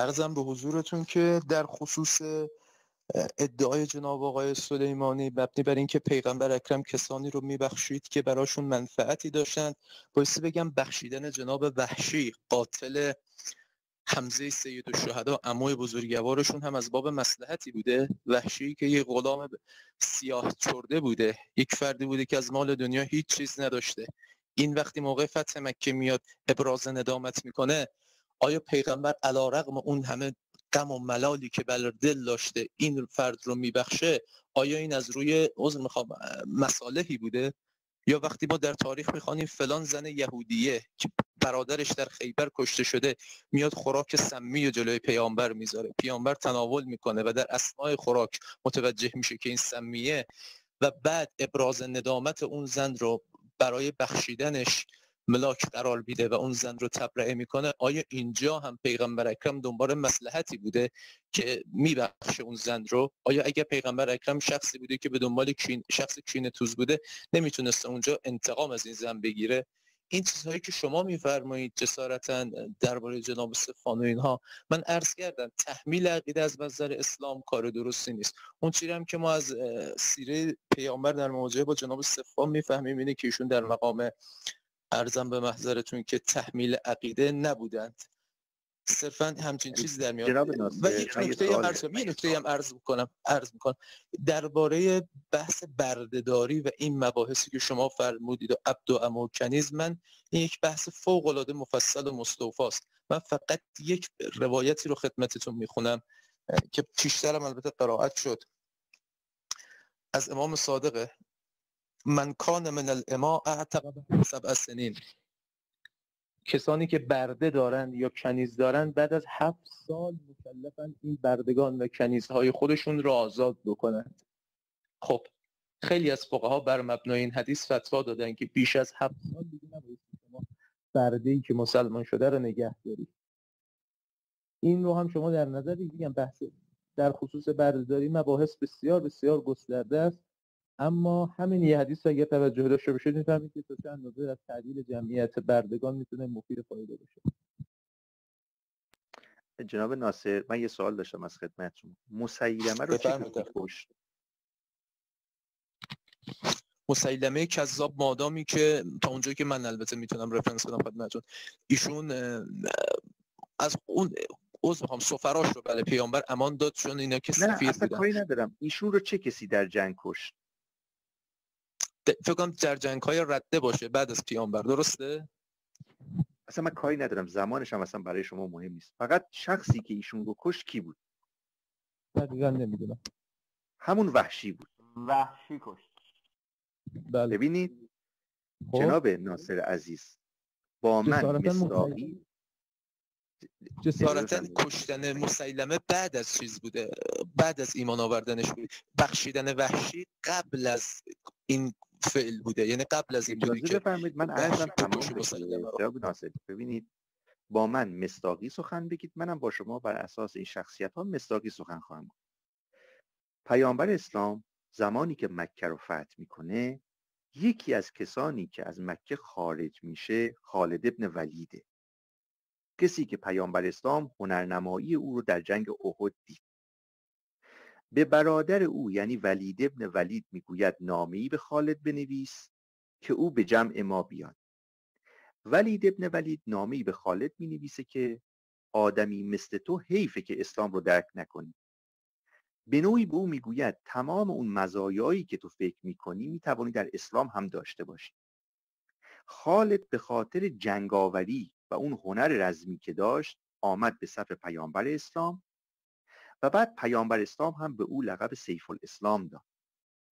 ارزم به حضورتون که در خصوص ادعای جناب آقای سلیمانی مبنی بر اینکه پیغمبر اکرم کسانی رو میبخشید که براشون منفعتی داشتند بایستی بگم بخشیدن جناب وحشی قاتل حمزه سید و شهدا اموی بزرگوارشون هم از باب مسلحتی بوده. وحشی که یه غلام سیاه چرده بوده یک فردی بوده که از مال دنیا هیچ چیز نداشته. این وقتی موقع فتح مکه میاد ابراز ندامت می‌کنه آیا پیغمبر علا رقم اون همه غم و ملالی که بر دل داشته این فرد رو میبخشه آیا این از روی عذر می‌خوام مصالحی بوده؟ یا وقتی ما در تاریخ می‌خوانیم فلان زن یهودیه که برادرش در خیبر کشته شده میاد خوراک سمی و جلوی پیامبر می‌ذاره. پیامبر تناول می‌کنه و در اسماع خوراک متوجه میشه که این سمیه و بعد ابراز ندامت اون زن رو برای بخشیدنش ملاک قرار میده و اون زن رو تبرئه می‌کنه آیا اینجا هم پیغمبر اکرم دنبال مسلحتی بوده که میبخشه اون زن رو؟ آیا اگر پیغمبر اکرم شخصی بوده که به دنبال کین شخص کین توز بوده نمی‌تونسته اونجا انتقام از این زن بگیره؟ این چیزهایی که شما میفرمایید جسارتا درباره جناب سفان و اینها من عرض کردم تحمیل عقیده از نظر اسلام کار درستی نیست. اون چیزی هم که ما از سیره پیامبر در مواجهه با جناب سفان می‌فهمیم اینه که ایشون در مقام ارزم به محضرتون که تحمیل عقیده نبودند. صرفا همچین چیز در میاد و یک نکته هم عرض یه نکته هم عرض می‌کنم عرض می‌کنم. درباره بحث بردهداری و این مباحثی که شما فرمودید و عبد و اموکنیز من این یک بحث فوق العاده مفصل و مستوفاست. من فقط یک روایتی رو خدمتتون می‌خونم که پیشترم البته قرائت شد. از امام صادقه من کان من الاما اعتقب سبع سنین. کسانی که برده دارند یا کنیز دارند بعد از هفت سال مکلفن این بردگان و کنیزهای خودشون را آزاد بکنند. خب خیلی از فقها بر مبنای این حدیث فتوا دادن که بیش از هفت سال دیگه نباید شما برده ای که مسلمان شده رو نگه دارید این رو هم شما در نظر بگیریم بحث در خصوص بردهداری مباحث بسیار بسیار گسترده است. اما همین یه حدیث اگر توجه داشته باشید می‌فهمید که تا چه اندازه از تعدیل جمعیت بردگان می‌تونه مفید فایده باشه. جناب ناصر من یه سوال داشتم از خدمتتون مسیلمه رو چه کشت؟ مسیلمه کذاب مادامی که تا اونجایی که من البته می‌تونم رفرنس بدم خدمتتون ایشون از اون عذر می‌خوام سفراش رو بله پیامبر امان داد چون اینا که سفیر نه اصلا کاری ندارم. ایشون رو چه کسی در جنگ کشت؟ فکر کنم در جنگ های رده باشه بعد از پیامبر. درسته؟ اصلا من کاری ندارم. زمانش هم اصلا برای شما مهم نیست. فقط شخصی که ایشون رو کش کی بود؟ دقیقا نمی‌دونم. همون وحشی بود. وحشی کشت. بله. ببینید خب. جناب ناصر عزیز با من مصداقی جسارتا کشتن مسیلمه بعد از چیز بوده؟ بعد از ایمان آوردنش بود. بخشیدن وحشی قبل از این فعل بوده. یعنی قبل از این که بفرمایید من اصلا ببینید با من مستاقی سخن بگید. منم با شما بر اساس این شخصیت ها مستاقی سخن خواهم بود پیامبر اسلام زمانی که مکه رو فتح می‌کنه یکی از کسانی که از مکه خارج میشه خالد ابن ولیده. کسی که پیامبر اسلام هنرنمایی او رو در جنگ احد دید. به برادر او یعنی ولید ابن ولید می‌گوید نامه‌ای به خالد بنویس که او به جمع ما بیاد. ولید ابن ولید نامه‌ای به خالد می نویسه که آدمی مثل تو حیفه که اسلام رو درک نکنی. به نوعی به او می‌گوید تمام اون مزایایی که تو فکر می‌کنی می‌توانی در اسلام هم داشته باشی. خالد به خاطر جنگاوری و اون هنر رزمی که داشت آمد به صف پیامبر اسلام و بعد پیامبر اسلام هم به او لقب سیف الاسلام داد.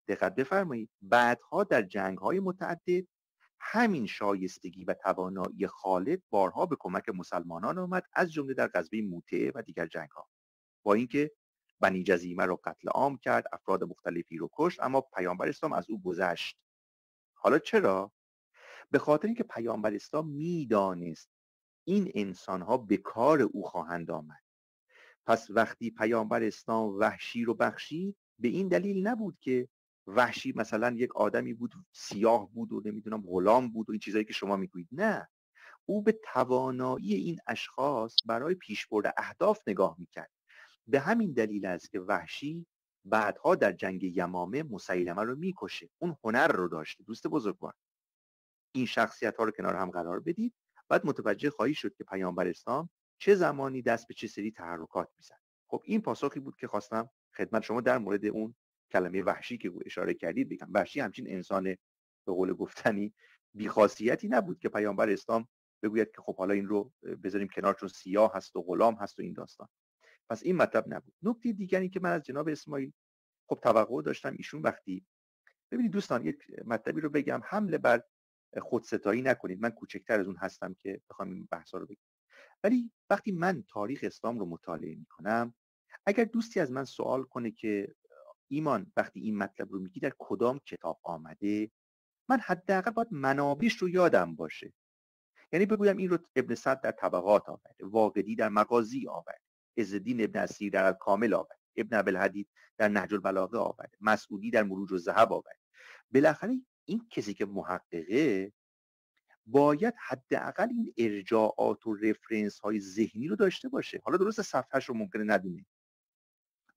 دقت بفرمایید بعدها در جنگ های متعدد همین شایستگی و توانایی خالد بارها به کمک مسلمانان آمد از جمله در غزوه موته و دیگر جنگ ها با اینکه بنی جزیمه رو قتل عام کرد افراد مختلفی رو کشت اما پیامبر اسلام از او گذشت. حالا چرا؟ به خاطر اینکه پیامبر اسلام می‌دانست این انسان ها به کار او خواهند آمد. پس وقتی پیامبر اسلام وحشی رو بخشید به این دلیل نبود که وحشی مثلا یک آدمی بود سیاه بود و نمی‌دونم غلام بود و این چیزایی که شما می‌گویید. نه. او به توانایی این اشخاص برای پیشبرد اهداف نگاه می‌کرد. به همین دلیل است که وحشی بعدها در جنگ یمامه مسیلمه رو می‌کشه. اون هنر رو داشته. دوست بزرگوار این شخصیت ها رو کنار هم قرار بدید. بعد متوجه خواهی شد که پیامبر اسلام چه زمانی دست به چه سری تحرکات می‌زد؟ خب این پاسخی بود که خواستم خدمت شما در مورد اون کلمه وحشی که اشاره کردید بگم. وحشی همچین انسان به قول گفتنی بیخاصیتی نبود که پیامبر اسلام بگوید که خب حالا این رو بذاریم کنار چون سیاه هست و غلام هست و این داستان. پس این مطلب نبود. نکته دیگری که من از جناب اسماعیل خب توقع داشتم ایشون وقتی ببینید دوستان یک مطلبی رو بگم. حمله بر خودستایی نکنید. من کوچکتر از اون هستم که بخوام این بحثا رو بگم. ولی وقتی من تاریخ اسلام رو مطالعه می‌کنم اگر دوستی از من سوال کنه که ایمان وقتی این مطلب رو میگی در کدام کتاب آمده؟ من حداقل باید منابعش رو یادم باشه. یعنی بگویم این رو ابن صد در طبقات آورده واقدی در مغازی آورده عزالدین ابن اسیر در کامل آورده ابن ابوالحدید در نهج البلاغه آورده مسعودی در مروج و ذهب آورده. بالاخره این کسی که محققه باید حداقل این ارجاعات و رفرنس های ذهنی رو داشته باشه. حالا درست صفحهش رو ممکنه ندونه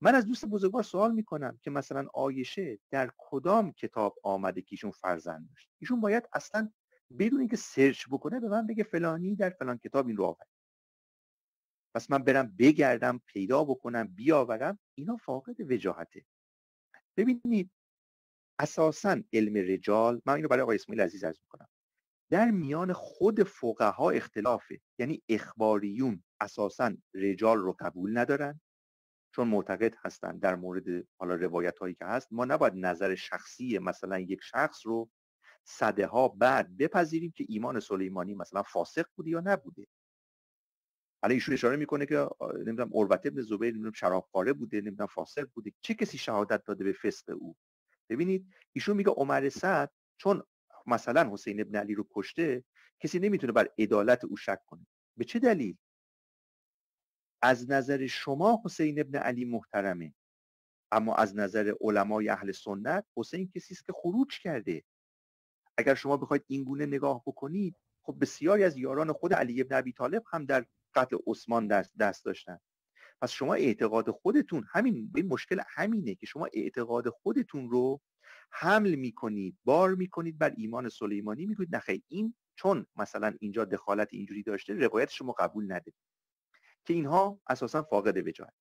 من از دوست بزرگوار سوال می‌کنم که مثلا آیشه در کدام کتاب آمده که ایشون فرزند داشت؟ ایشون باید اصلا بدون اینکه سرچ بکنه به من بگه فلانی در فلان کتاب این رو آورد. پس من برم بگردم پیدا بکنم بیاورم اینا فاقد وجاهته. ببینید اساسا علم رجال من اینو برای آقای اسماعیل عزیز عرض می‌کنم. در میان خود فقها اختلافه یعنی اخباریون اساسا رجال رو قبول ندارن. چون معتقد هستند در مورد حالا روایت هایی که هست ما نباید نظر شخصی مثلا یک شخص رو صده ها بعد بپذیریم که ایمان سلیمانی مثلا فاسق بوده یا نبوده. حالا ایشون اشاره می‌کنه که نمی‌دونم اروت ابن زبیر نمی‌دونم شرابخواره بوده نمی‌دونم فاسق بوده. چه کسی شهادت داده به فسق او؟ ببینید ایشون میگه عمر سعد چون مثلا حسین ابن علی رو کشته کسی نمی‌تونه بر عدالت او شک کنه. به چه دلیل؟ از نظر شما حسین ابن علی محترمه اما از نظر علمای اهل سنت حسین کسی است که خروج کرده. اگر شما بخواید این گونه نگاه بکنید خب بسیاری از یاران خود علی ابن ابی طالب هم در قتل عثمان دست, دست داشتن. پس شما اعتقاد خودتون همین به مشکل همینه که شما اعتقاد خودتون رو حمل می‌کنید بار می‌کنید بر ایمان سلیمانی می‌گوید نخیر این چون مثلا اینجا دخالت اینجوری داشته روایت شما قبول نده. که اینها اساسا فاقد وجاهت.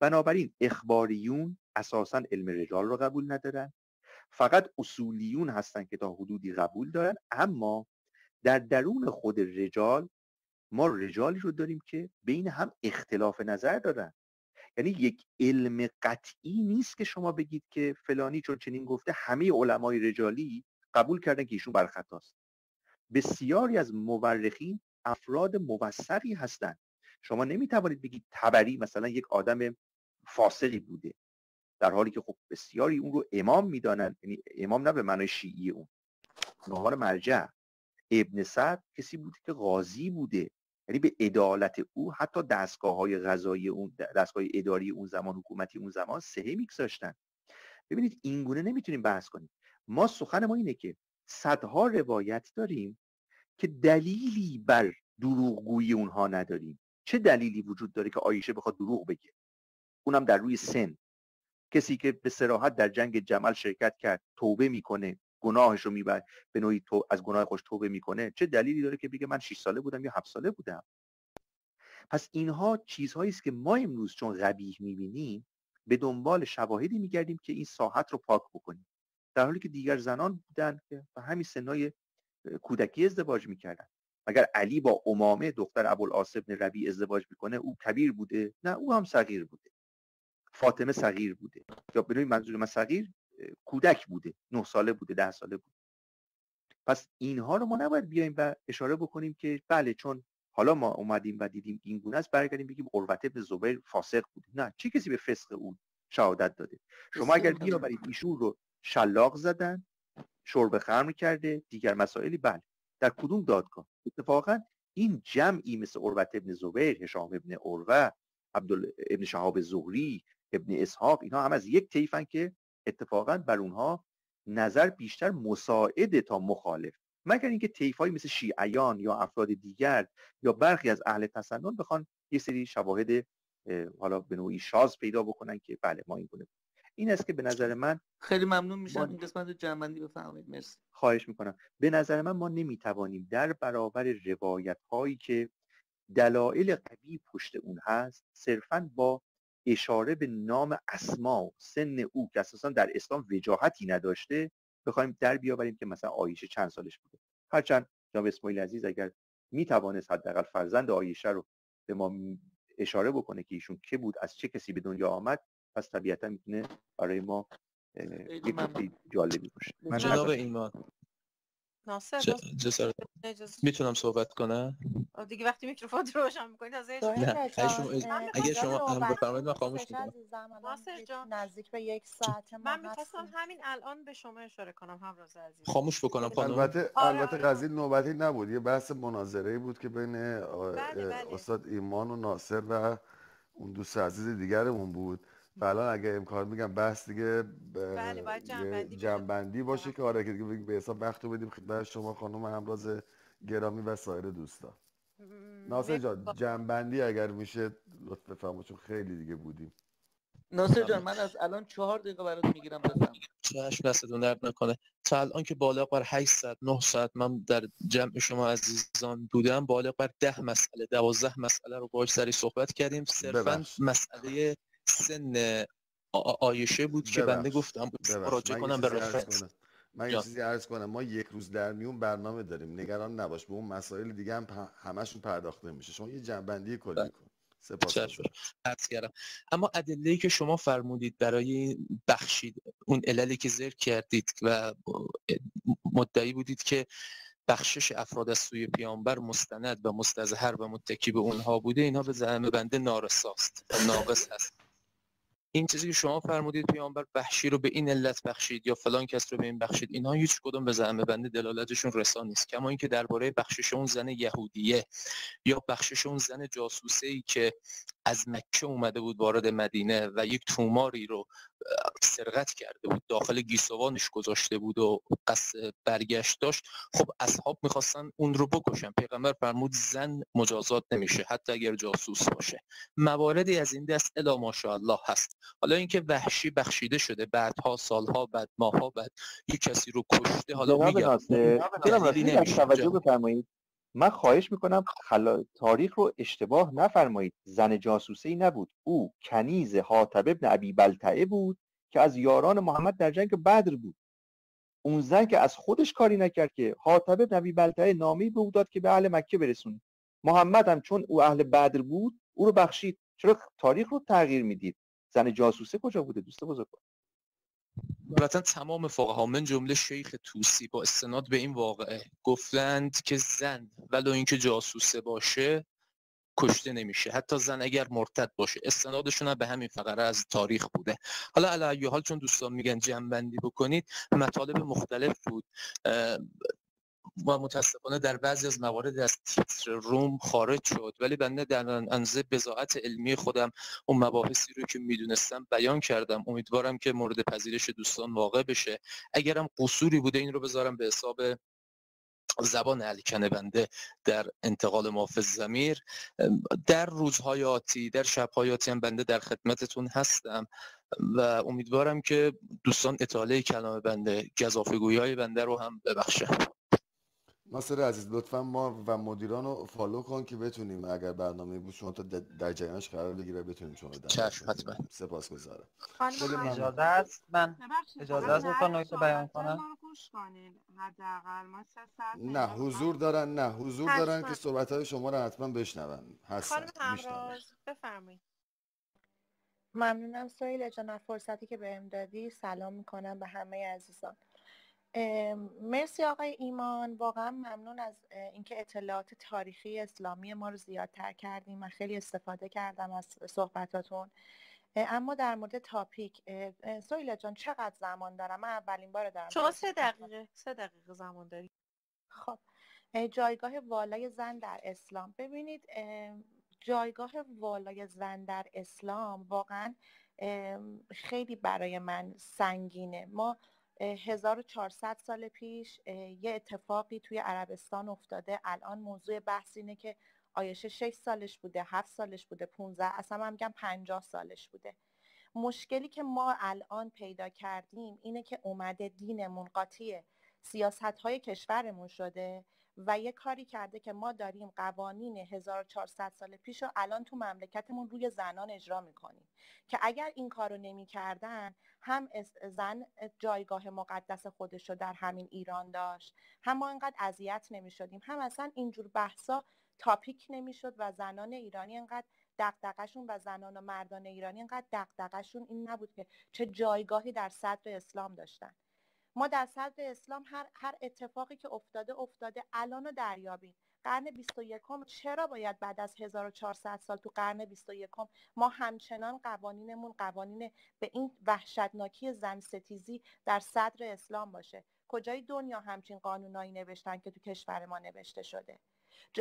بنابراین اخباریون اساسا علم رجال رو قبول ندارن. فقط اصولیون هستن که تا حدودی قبول دارن. اما در درون خود رجال ما رجالی رو داریم که بین هم اختلاف نظر دارن. یعنی یک علم قطعی نیست که شما بگید که فلانی چون چنین گفته همه علمای رجالی قبول کردن که ایشون برخطاست بسیاری از مورخین افراد موثقی هستند. شما نمی‌توانید بگید تبری مثلا یک آدم فاسقی بوده در حالی که خب بسیاری اون رو امام می‌دانند. یعنی امام نه به معنای شیعی اون به عنوان مرجع. ابن سعد کسی بوده که قاضی بوده. یعنی به عدالت او حتی دستگاه های غذایی اون دستگاه اداری اون زمان حکومتی اون زمان سهه میگذاشتن. ببینید این گونه نمی‌تونیم بحث کنیم. ما سخن ما اینه که صدها روایت داریم که دلیلی بر دروغگویی اونها نداریم. چه دلیلی وجود داره که آیشه بخواد دروغ بگه؟ اونم در روی سن. کسی که به سراحت در جنگ جمل شرکت کرد توبه می‌کنه. گناهش رو میبر به نوعی تو از گناه خوش توبه می‌کنه چه دلیلی داره که بگه من 6 ساله بودم یا 7 ساله بودم؟ پس اینها چیزهایی است که ما امروز چون قبیح می‌بینیم به دنبال شواهدی میگردیم که این ساحت رو پاک بکنیم. در حالی که دیگر زنان بودن که به همین سنای کودکی ازدواج می‌کردن. اگر علی با امامه دختر ابوالعاص ابن ربی ازدواج می‌کنه او کبیر بوده؟ نه او هم صغیر بوده. فاطمه صغیر بوده. یا به منظور من صغیر کودک بوده نه ساله بوده ده ساله بوده. پس اینها رو ما نباید بیایم و اشاره بکنیم که بله چون حالا ما اومدیم و دیدیم این گونه است برگردیم بگیم اروته به زبیر فاسق بوده. نه چه کسی به فسق اون شهادت داده؟ شما اگر بیاورید ایشون رو شلاق زدن شرب خمر کرده دیگر مسائلی بله. در کدوم دادگاه؟ اتفاقا این جمعی مثل عروت ابن زبیر هشام ابن عروه عبد ابن شهاب زهری ابن اسحاق اینها هم از یک طیفن که اتفاقا بر اونها نظر بیشتر مساعده تا مخالف. مگر اینکه طیفایی مثل شیعیان یا افراد دیگر یا برخی از اهل تسنن بخوان یه سری شواهد حالا به نوعی شاز پیدا بکنن که بله ما این گونه. این است که به نظر من خیلی ممنون میشم. این قسمت رو جنبندی بفرمایید. مرسی. خواهش می‌کنم. به نظر من ما نمی‌توانیم در برابر روایت هایی که دلایل قوی پشت اون هست صرفا با اشاره به نام اسما و سن او که اساسا در اسلام وجاهتی نداشته بخوایم در بیاوریم که مثلا آیشه چند سالش بوده. هرچند جناب اسماعیل عزیز اگر می‌توانست حداقل فرزند آیشه رو به ما اشاره بکنه که ایشون که بود از چه کسی به دنیا آمد پس طبیعتا می‌تونه برای ما یک جالبی باشه. جناب ایمان ناصر جسارت می‌تونم صحبت کنم؟ دیگه وقتی میکروفون رو روشن می‌کنید از نه اگه شما هم بفرمایید من خاموش کنم ناصر جان. نزدیک به یک ساعت من می‌خواستم همین الان به شما اشاره کنم همراز عزیز. خاموش بکنم خانم. البته آره البته آره. قضیه نوبتی نبود یه بحث مناظره بود که بین بله بله. استاد ایمان و ناصر و اون دوست عزیز دیگرمون بود. و الان اگه امکان میگم بحث دیگه بله باید جنبندی, جنبندی باشه که آره که دیگه به حساب وقت بدیم. خدمت شما خانم همراز گرامی و سایر دوستان. ناصر جان جنبندی اگر میشه لطف بفرمایید چون خیلی دیگه بودیم. ناصر جان من از الان چهار دقیقه برات می‌گیرم بفهم چشم دستتون درد نکنه. تا الان که بالغ بر 800 900 من در جمع شما عزیزان بودم بالغ بر 10 مسئله 12 مسئله رو باهاش سری صحبت کردیم. صرفا مسئله سن آیشه بود که بنده گفتم راجع کنم به رفرنس من یه چیزی عرض کنم. ما یک روز در میون برنامه داریم. نگران نباش. به اون مسائل دیگه هم همشون پرداخته میشه. شما یه جنبندی کلی بله. کن. سپاس کردم. اما ادله که شما فرمودید برای بخشید اون عللی که ذکر کردید و مدعی بودید که بخشش افراد از سوی پیامبر مستند و مستظهر و متکی به اونها بوده اینها به زعم بنده نارساست. و ناقص هست. این چیزی که شما فرمودید پیامبر بخشی رو به این علت بخشید یا فلان کس رو به این بخشید اینها هیچ کدوم به زعم بنده دلالتشون رسا نیست. کما اینکه درباره بخشش اون زن یهودیه یا بخشش اون زن جاسوسه که از مکه اومده بود وارد مدینه و یک توماری رو سرقت کرده بود داخل گیسوانش گذاشته بود و قصد برگشت داشت. خب اصحاب می‌خواستن اون رو بکشن. پیغمبر فرمود زن مجازات نمیشه حتی اگر جاسوس باشه. مواردی از این دست الا ماشاءالله هست. حالا اینکه وحشی بخشیده شده بعدها سالها بعد ماها بعد یک کسی رو کشته حالا میگم. توجه بفرمایید. من خواهش می‌کنم خلا... تاریخ رو اشتباه نفرمایید. زن جاسوسه ای نبود. او کنیز حاطب ابن ابی بلتعه بود که از یاران محمد در جنگ بدر بود. اون زن که از خودش کاری نکرد که حاطب ابن ابی بلتعه نامی به او داد که به اهل مکه برسونه. محمد هم چون او اهل بدر بود او رو بخشید. چرا تاریخ رو تغییر می‌دید؟ زن جاسوسه کجا بوده؟ دوست بزرگوار. البته تمام فقها من جمله شیخ توسی با استناد به این واقعه گفتند که زن ولو اینکه جاسوسه باشه کشته نمیشه. حتی زن اگر مرتد باشه استنادشون هم به همین فقره از تاریخ بوده. حالا علی حال چون دوستان میگن جنبندی بکنید مطالب مختلف بود. و متاسفانه در بعضی از موارد از تیتر روم خارج شد. ولی بنده در انزه بزاعت علمی خودم اون مباحثی رو که می‌دونستم بیان کردم. امیدوارم که مورد پذیرش دوستان واقع بشه. اگرم قصوری بوده این رو بذارم به حساب زبان علیکنه بنده در انتقال مافز زمیر در روزهای آتی در شبهای آتی هم بنده در خدمتتون هستم و امیدوارم که دوستان اطاله کلام بنده گذافگوی های بنده رو هم ببخشه ناصر عزیز لطفا ما و مدیران رو فالو کن که بتونیم اگر برنامه بود شما تا در جریانش قرار بگیره بتونیم شما در چشم حتما. سپاس گذارم اجازه است. من اجازه است تا نکته بیان کنم. نه حضور دارن نه حضور دارن که صحبت های شما رو حتما بشنون. هستن بفرمایید. ممنونم سویل جان فرصتی که بهم دادی سلام می‌کنم به همه عزیزان. مرسی آقای ایمان. واقعا ممنون از اینکه اطلاعات تاریخی اسلامی ما رو زیادتر کردیم من خیلی استفاده کردم از صحبتاتون. اما در مورد تاپیک سویلا جان چقدر زمان دارم؟ من اولین بار دارم شما سه دقیقه سه دقیقه زمان داری خب جایگاه والای زن در اسلام. ببینید جایگاه والای زن در اسلام واقعا خیلی برای من سنگینه. ما 1400 سال پیش یه اتفاقی توی عربستان افتاده. الان موضوع بحث اینه که آیشه 6 سالش بوده 7 سالش بوده 15 اصلا من میگم 50 سالش بوده. مشکلی که ما الان پیدا کردیم اینه که اومده دینمون قاطی سیاست های کشورمون شده. و یه کاری کرده که ما داریم قوانین 1400 سال پیش رو الان تو مملکتمون روی زنان اجرا می‌کنیم. که اگر این کارو نمی‌کردن هم زن جایگاه مقدس خودش رو در همین ایران داشت هم ما اینقدر اذیت نمی‌شدیم هم اصلا اینجور بحثا تاپیک نمی‌شد و زنان ایرانی انقدر دقدقشون و زنان و مردان ایرانی انقدر دقدقشون این نبود که چه جایگاهی در صدر اسلام داشتن. ما در صدر اسلام هر, هر اتفاقی که افتاده افتاده. الان دریابیم. قرن 21 چرا باید بعد از 1400 سال تو قرن 21 ما همچنان قوانینمون قوانین به این وحشتناکی زن ستیزی در صدر اسلام باشه؟ کجای دنیا همچین قانونایی نوشتن که تو کشور ما نوشته شده؟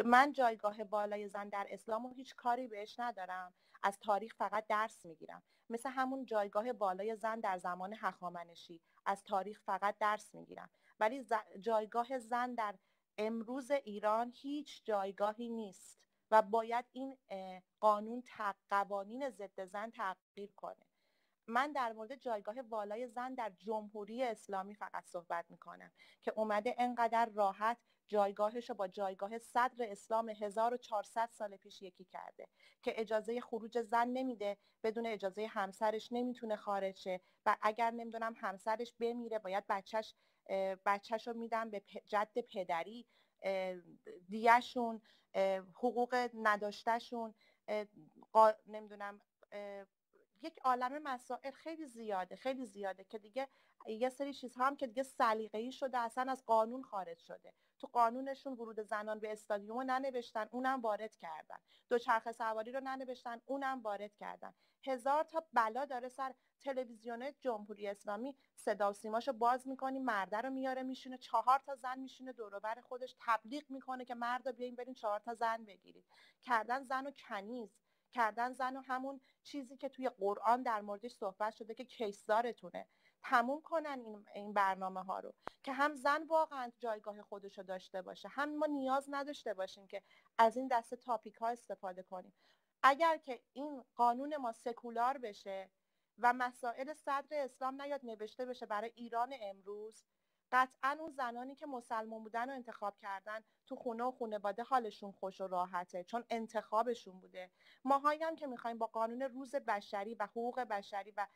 من جایگاه بالای زن در اسلام و هیچ کاری بهش ندارم. از تاریخ فقط درس می‌گیرم. مثل همون جایگاه بالای زن در زمان هخامنشی. از تاریخ فقط درس می‌گیرم. ولی جایگاه زن در امروز ایران هیچ جایگاهی نیست و باید این قانون قوانین ضد زن تغییر کنه. من در مورد جایگاه والای زن در جمهوری اسلامی فقط صحبت می‌کنم که اومده انقدر راحت جایگاهش رو با جایگاه صدر اسلام 1400 سال پیش یکی کرده که اجازه خروج زن نمیده بدون اجازه همسرش نمی‌تونه خارج شه و اگر نمی‌دونم همسرش بمیره باید بچهش بچهش رو میدن به جد پدری دیشون حقوق نداشتهشون نمی‌دونم یک عالم مسائل خیلی زیاده خیلی زیاده که دیگه یه سری چیزها هم که دیگه سلیقه‌ای شده اصلا از قانون خارج شده. تو قانونشون ورود زنان به استادیوم رو ننوشتن اونم وارد کردن. دوچرخه سواری رو ننوشتن اونم وارد کردن. هزار تا بلا داره سر تلویزیون جمهوری اسلامی. صدا و سیماشو باز می‌کنی مرده رو میاره میشونه چهار تا زن میشونه دوروبر خودش تبلیغ می‌کنه که مرد بیاین برین چهار تا زن بگیرید. کردن زن و کنیز. کردن زن و همون چیزی که توی قرآن در موردش صحبت شده که کیسدارتونه. تموم کنن این, برنامه ها رو که هم زن واقعا جایگاه خودش رو داشته باشه هم ما نیاز نداشته باشیم که از این دسته تاپیک ها استفاده کنیم. اگر که این قانون ما سکولار بشه و مسائل صدر اسلام نیاد نوشته بشه برای ایران امروز قطعا اون زنانی که مسلمان بودن و انتخاب کردن تو خونه و خانواده حالشون خوش و راحته چون انتخابشون بوده. ماهایی هم که می‌خوایم با قانون روز بشری و حقوق بشری و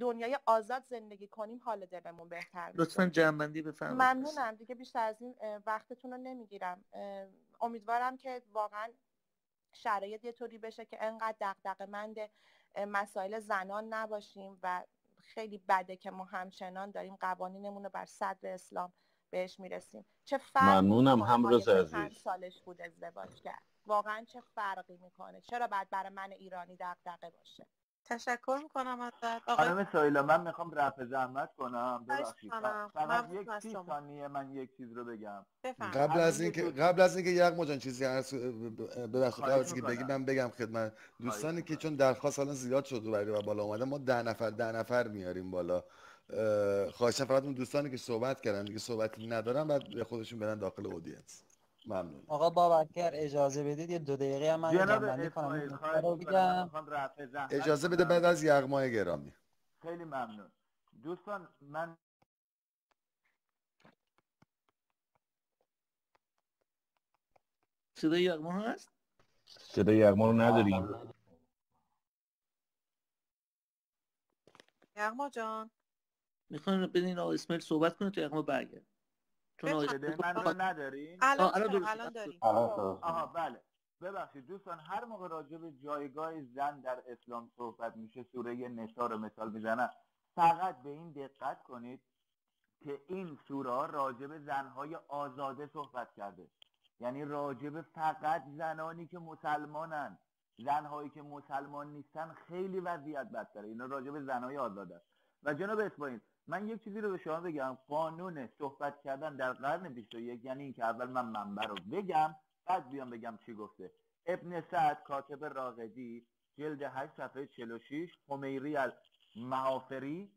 دنیای آزاد زندگی کنیم حال دلمون بهتر میشه. لطفا جنبندی بفرمایید. ممنونم. دیگه بیشتر از این وقتتون رو نمی‌گیرم. امیدوارم که واقعا شرایط یه طوری بشه که انقدر دقدقه مسائل زنان نباشیم و خیلی بده که ما همچنان داریم قوانینمون رو بر صدر اسلام بهش می‌رسیم. چه فرقی ممنونم همراز عزیز. سالش بود ازدواج کرد؟ واقعا چه فرقی می‌کنه؟ چرا باید برای من ایرانی دغدغه باشه؟ تشکر می‌کنم ازت. خانم سایلا من می‌خوام رفع زحمت کنم. ببخشید. فقط یک سی ثانیه من یک چیز رو بگم. قبل از اینکه قبل از اینکه یغما جان چیزی هست ببخشید. قبل از اینکه بگی من بگم خدمت. دوستانی که چون درخواست الان زیاد شد و بالا اومده ما ده نفر ده نفر میاریم بالا. خواهشم فقط اون دوستانی که صحبت کردن دیگه صحبتی ندارن بعد خودشون برن داخل اودینس ممنون آقا بابکر اجازه بدید یه دو دقیقه هم من جنبندی کنم. اجازه بده بعد از یغمای گرامی. خیلی ممنون. دوستان من صدای یغما هست؟ صدای یغما رو نداریم. یغما جان. می‌خوان بدین آقا اسماعیل صحبت کنه تو یغما برگرد چون من رو ندارین الان الان داریم. آها بله. ببخشید دوستان هر موقع راجع به جایگاه زن در اسلام صحبت میشه سوره نسا رو مثال می‌زنم. فقط به این دقت کنید که این سوره راجع به زنهای آزاده صحبت کرده. یعنی راجع به فقط زنانی که مسلمانن. زنهایی که مسلمان نیستن خیلی وضعیت بدتره. اینا راجع به زنهای آزاده است. و جناب اسماعیل من یک چیزی رو به شما بگم. قانون صحبت کردن در قرن 21 یعنی اینکه اول من منبع رو بگم بعد بیام بگم چی گفته. ابن سعد کاتب راغدی جلد 8 صفحه 46 حمیری المعافری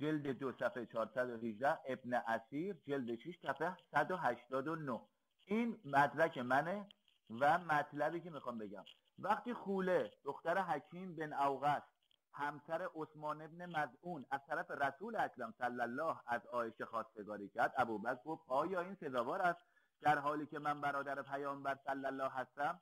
جلد دو صفحه 418 ابن اسیر جلد 6 صفحه 189 این مدرک منه و مطلبی که می‌خوام بگم. وقتی خوله دختر حکیم بن اوغس همسر عثمان ابن مزعون از طرف رسول اکرم صلی الله از عایشه خواستگاری کرد. ابوبکر گفت آیا این سزاوار است در حالی که من برادر پیامبر صلی الله هستم؟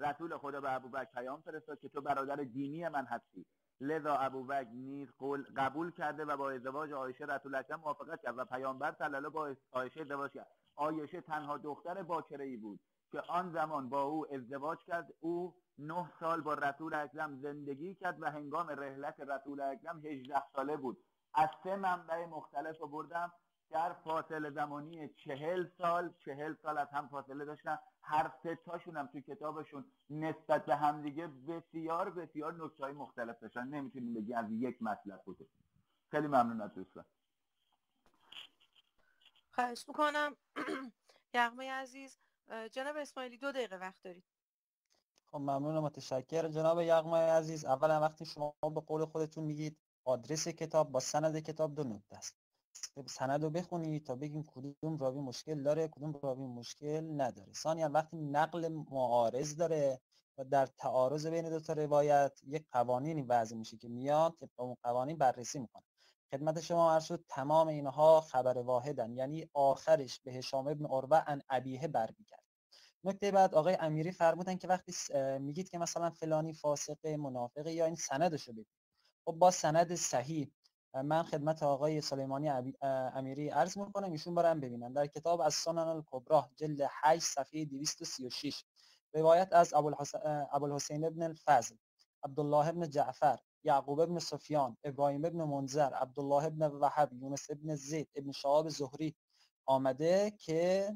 رسول خدا به ابوبکر پیام فرستاد که تو برادر دینی من هستی. لذا ابوبکر نیز قبول کرده و با ازدواج عایشه رسول اکرم موافقت کرد و پیامبر صلی الله با عایشه ازدواج کرد. عایشه تنها دختر باکره ای بود که آن زمان با او ازدواج کرد. او نه سال با رسول اکرم زندگی کرد و هنگام رحلت رسول اکرم 18 ساله بود. از سه منبع مختلف رو بردم. در فاصله زمانی چهل سال چهل سال از هم فاصله داشتن. هر سه تاشون هم توی کتابشون نسبت به همدیگه بسیار بسیار نکته مختلف داشتن. نمی‌تونیم بگی از یک مطلب بوده. خیلی ممنون از دوستان. خواهش می‌کنم. یغمه عزیز جناب اسماعیلی دو دقیقه وقت دارید. خب ممنون متشکر جناب یغمه عزیز اولا وقتی شما به قول خودتون میگید آدرس کتاب با سند کتاب دو نکته است. سند رو بخونید تا بگیم کدوم راوی مشکل داره کدوم راوی مشکل نداره. ثانیا وقتی نقل معارض داره و در تعارض بین دو تا روایت یک قوانینی وضع میشه که میاد که اون قوانین بررسی می‌کنه. خدمت شما عرض شد تمام اینها خبر واحدن. یعنی آخرش به هشام ابن عروه ان ابیه برمیگرد نکته بعد آقای امیری فرمودن که وقتی میگید که مثلا فلانی فاسقه منافقه یا این سندشو بگید خب با سند صحیح من خدمت آقای سلیمانی امیری عرض می‌کنم ایشون برم ببینن. در کتاب از سنن الکبرا جلد 8 صفحه 236 روایت از ابوالحسین ابن الفضل عبدالله ابن جعفر یعقوب ابن سفیان ابراهیم ابن منذر عبدالله ابن وحب یونس ابن زید ابن شهاب زهری آمده که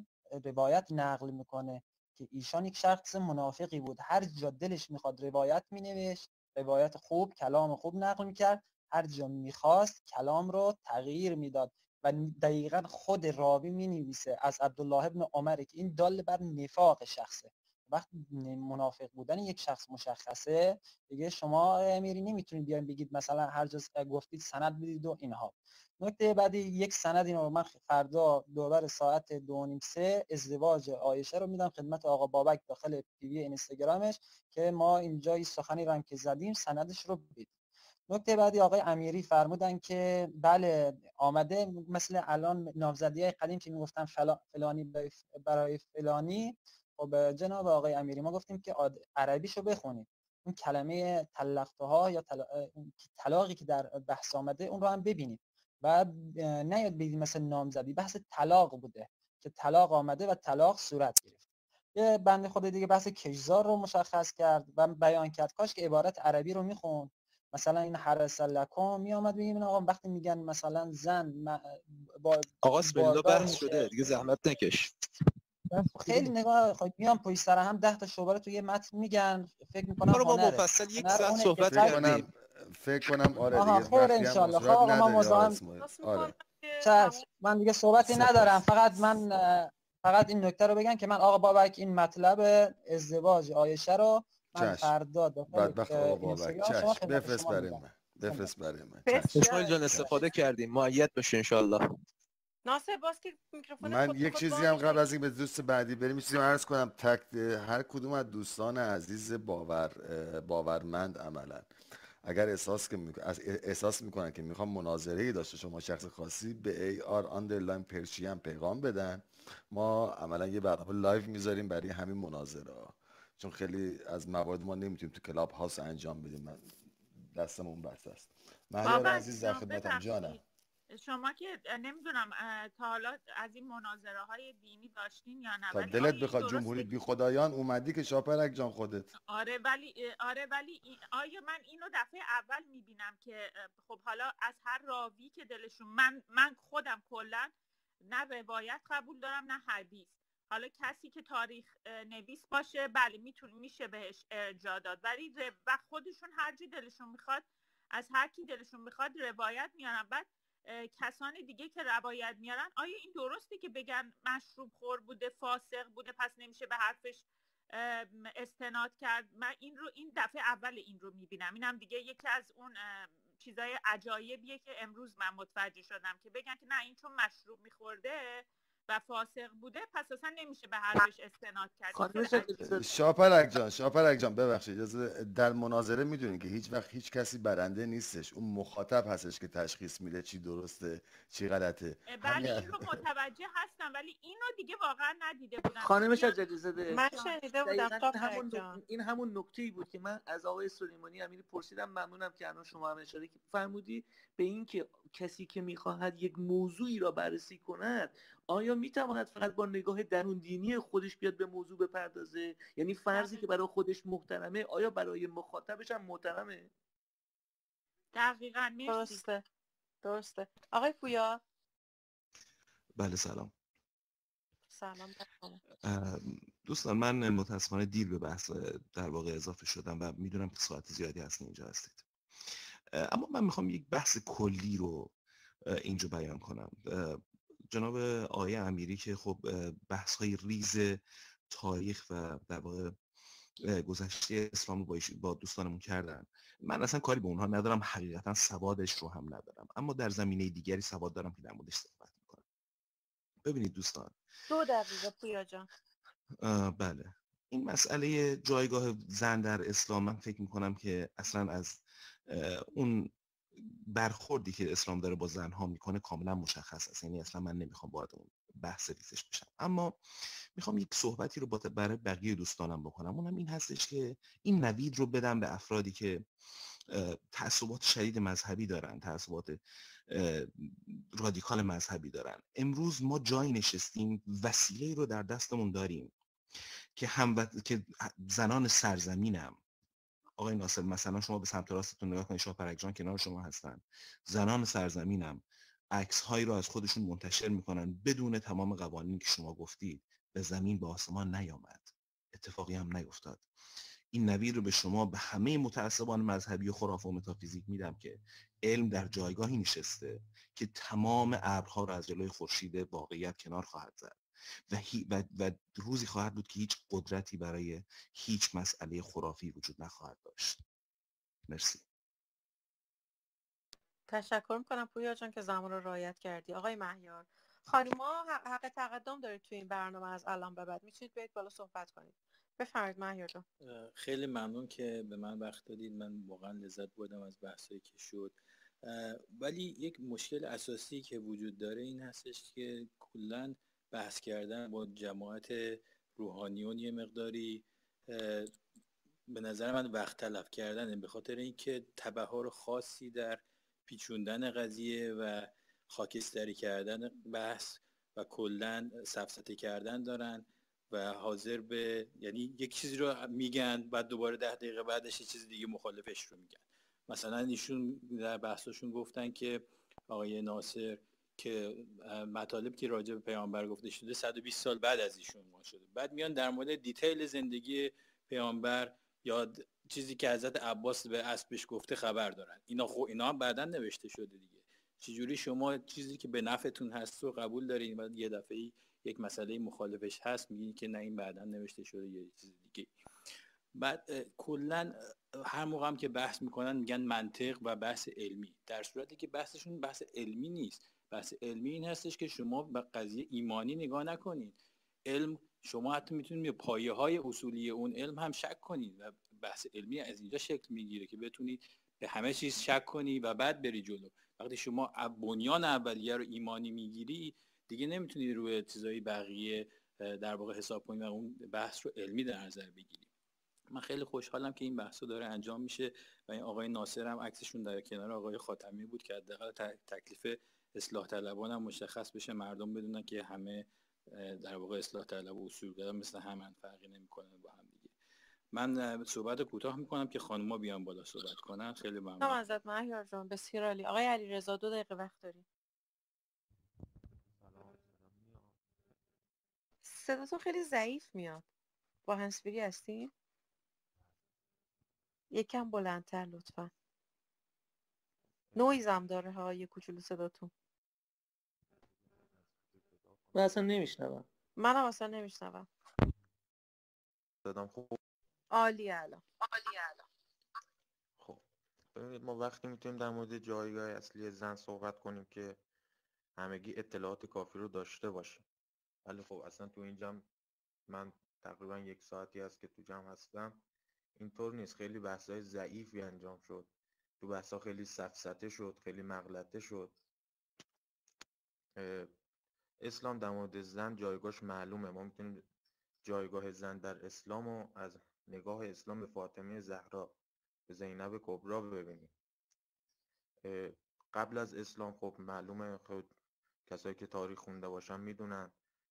روایت نقل می‌کنه. که ایشان یک شخص منافقی بود. هر جا دلش می‌خواد روایت مینوشت روایت خوب کلام خوب نقل می‌کرد. هر جا می‌خواست کلام رو تغییر می‌داد و دقیقا خود راوی می نویسه از عبدالله ابن عمر که این دال بر نفاق شخصه. وقتی منافق بودن یک شخص مشخصه دیگه شما امیری نمی‌تونید بیاین بگید مثلا هر جا گفتید سند بدید و اینها. نکته بعدی یک سند اینو من فردا دوباره ساعت دو نیم سه ازدواج عایشه رو میدم خدمت آقا بابک داخل پیوی اینستاگرامش که ما اینجا این سخنی رو که زدیم سندش رو بدیم نکته بعدی آقای امیری فرمودن که بله آمده مثل الان نامزدی های قدیم که می‌گفتن فلانی برای فلانی. خب جناب آقای امیری ما گفتیم که عربیشو بخونید اون کلمه تلقته ها یا طلاقی که در بحث آمده اون رو هم ببینید و نیاد بگید مثل نامزدی. بحث طلاق بوده که طلاق آمده و طلاق صورت گرفت. یه بند خود دیگه بحث کشزار رو مشخص کرد و بیان کرد. کاش که عبارت عربی رو می‌خوند. مثلا این حرس لکم می آمد بگیم آقا. وقتی میگن مثلا زن با آقا بسم بحث شده. دیگه زحمت نکش. خیلی نگاه خب میان پشت سر هم 10 تا شعبه رو تو یه متن میگن. فکر می‌کنم با مفصل یک ساعت صحبت کردیم. فکر کنم آره دیگه خیر ان شاء الله خب آقا ما مزاحم آره من دیگه صحبتی ندارم. فقط من فقط این نکته رو بگم که من آقا بابک این مطلب ازدواج آیشه رو من فردا بدبخت آقا بابک. چشم. بفرست برای من. بفرست برای من. اسماعیل جان استفاده کردیم. معید بشه انشالله. ناصر باز که میکروفون من یک چیزی هم قبل از این به دوست بعدی بریم چیزی عرض کنم. تک هر کدوم از دوستان عزیز باور باورمند عملا. اگر احساس که احساس می‌کنن که می‌خوام مناظره ای داشته شما شخص خاصی به R underline Persian پیغام بدن. ما عملا یه برنامه live می‌ذاریم برای همین مناظره چون خیلی از موارد ما نمی‌تونیم تو Clubhouse انجام بدیم. من دستمون بسته است. مهیار عزیز در خدمتم. جانم. شما که نمی‌دونم تا حالا از این مناظره های دینی داشتین یا نه؟ تا دلت بخواد جمهوری بی خدایان اومدی که شاپرک جان خودت. آره ولی آره ولی آیا من اینو دفعه اول می‌بینم که خب حالا از هر راوی که دلشون من من خودم کلا نه روایت قبول دارم نه حدیث. حالا کسی که تاریخ نویس باشه بله می‌تونه میشه بهش ارجا داد. ولی و خودشون هر جی دلشون می‌خواد از هر کی دلشون می‌خواد روایت میارن. بعد کسان دیگه که روایت میارن آیا این درسته که بگن مشروب خور بوده فاسق بوده پس نمیشه به حرفش استناد کرد؟ من این رو این دفعه اول این رو می‌بینم. اینم دیگه یکی از اون چیزای عجایبیه که امروز من متوجه شدم که بگن که نه این چون مشروب میخورده و فاسق بوده پس اصلا نمیشه به حرفش استناد کرد. شاپرک جان شاپرک جان ببخشید. در مناظره می‌دونین که هیچ وقت هیچ کسی برنده نیستش. اون مخاطب هستش که تشخیص میده چی درسته چی غلطه. بله این رو متوجه هستم ولی اینو دیگه واقعا ندیده بودم. خانم شجری زاده من شنیده بودم همون این همون نکته ای بود که من از آقای سلیمانی امیری پرسیدم. ممنونم که الان شما هم اشاره فرمودی. به اینکه کسی که می‌خواهد یک موضوعی را بررسی کند آیا می‌تواند فقط با نگاه درون دینی خودش بیاد به موضوع بپردازه؟ یعنی فرضی که برای خودش محترمه آیا برای مخاطبش هم محترمه؟ دقیقا درسته. درسته. آقای پویا؟ بله سلام. سلام دوستان من متاسفانه دیر به بحث در واقع اضافه شدم و می‌دونم که ساعت زیادی هست اینجا هستید. اما من می‌خوام یک بحث کلی رو اینجا بیان کنم. جناب آیه امیری که خب بحث های ریز تاریخ و در واقع گذشته اسلام رو با دوستانمون کردن. من اصلا کاری به اونها ندارم حقیقتا سوادش رو هم ندارم. اما در زمینه دیگری سواد دارم که در موردش صحبت می‌کنم. ببینید دوستان. دو دقیقه پویا جان. بله. این مسئله جایگاه زن در اسلام من فکر می‌کنم که اصلا از اون برخوردی که اسلام داره با زنها می‌کنه کاملا مشخص است. یعنی اصلا من نمی‌خوام وارد اون بحث ریزش بشم. اما می‌خوام یک صحبتی رو برای بقیه دوستانم بکنم. اونم این هستش که این نوید رو بدم به افرادی که تعصبات شدید مذهبی دارن تعصبات رادیکال مذهبی دارن. امروز ما جایی نشستیم وسیله رو در دستمون داریم که هم که زنان سرزمینم آقای ناصر مثلا شما به سمت راستتون نگاه کنید شاه جان کنار شما هستن. زنان سرزمینم. عکس هایی رو از خودشون منتشر می‌کنن بدون تمام قوانینی که شما گفتید. به زمین به آسمان نیامد. اتفاقی هم نیفتاد. این نوید رو به شما به همه متعصبان مذهبی و خرافه و متافیزیک میدم که علم در جایگاهی نشسته که تمام ابرها رو از جلوی خورشید واقعیت کنار خواهد زد. و, و, و روزی خواهد بود که هیچ قدرتی برای هیچ مسئله خرافی وجود نخواهد داشت. مرسی. تشکر می‌کنم پویا جان که زمان رو رعایت کردی. آقای مهیار خانوما حق تقدم دارید تو این برنامه از الان به بعد. می‌تونید بیاید بالا صحبت کنید. بفرمایید مهیار جان. خیلی ممنون که به من وقت دادید. من واقعا لذت بردم از بحثایی که شد. ولی یک مشکل اساسی که وجود داره این هستش که کلا بحث کردن با جماعت روحانیون یه مقداری به نظر من وقت تلف کردن به خاطر اینکه تبهار خاصی در پیچوندن قضیه و خاکستری کردن بحث و کلا سفسته کردن دارن و حاضر به یعنی یک چیزی رو میگن بعد دوباره ده دقیقه بعدش یه چیز دیگه مخالفش رو میگن. مثلا ایشون در بحثشون گفتن که آقای ناصر که مطالب که راجع به پیامبر گفته شده 120 سال بعد از ایشون ما شده. بعد میان در مورد دیتیل زندگی پیامبر یا چیزی که حضرت عباس به اسبش گفته خبر دارن. اینا خو اینا هم بعدا نوشته شده دیگه. چجوری شما چیزی که به نفعتون هست رو قبول دارین و یه دفعه یک مسئله مخالفش هست میگین که نه این بعدا نوشته شده یه چیز دیگه. بعد کلا هر موقع هم که بحث می‌کنن میگن منطق و بحث علمی. در صورتی که بحثشون بحث علمی نیست. بحث علمی این هستش که شما به قضیه ایمانی نگاه نکنید. علم شما حتی می‌تونید به پایه های اصولی اون علم هم شک کنید و بحث علمی از اینجا شکل می‌گیره که بتونید به همه چیز شک کنی و بعد بری جلو. وقتی شما بنیان اولیه رو ایمانی می‌گیری دیگه نمی‌تونید روی چیزای بقیه در واقع حساب کنید و اون بحث رو علمی در نظر بگیرید. من خیلی خوشحالم که این بحث داره انجام میشه و این آقای ناصر هم عکسشون در کنار آقای خاتمی بود که حداقل تکلیف اصلاح طلبان هم مشخص بشه. مردم بدونن که همه در واقع اصلاح طلب و اصولگرا مثل همن فرقی نمی‌کنن با هم دیگه. من صحبت کوتاه می‌کنم که خانوما بیان بالا صحبت کنن. خیلی ممنون. ازت مهیار جان. بسیار عالی. آقای علی رضا دو دقیقه وقت داریم صداتون خیلی ضعیف میاد. با هنسفیری هستین؟ یکم بلندتر لطفا. نویزم داره ها یه کوچولو صداتون. من اصلا نمیشنوم. منم اصلا نمیشنوم. دادم خوب؟ عالی الان. عالی الان. خب ببینید ما وقتی می‌تونیم در مورد جایگاه اصلی زن صحبت کنیم که همگی اطلاعات کافی رو داشته باشیم. ولی خب اصلا تو این جمع من تقریبا یک ساعتی است که تو جمع هستم. اینطور نیست. خیلی بحث‌های ضعیفی انجام شد. تو بحث‌ها خیلی سفسته شد خیلی مغلطه شد. اسلام در مورد زن جایگاهش معلومه. ما می‌تونیم جایگاه زن در اسلام و از نگاه اسلام به فاطمه زهرا به زینب کبرا ببینیم. قبل از اسلام خب معلومه خود کسایی که تاریخ خونده باشن می‌دونن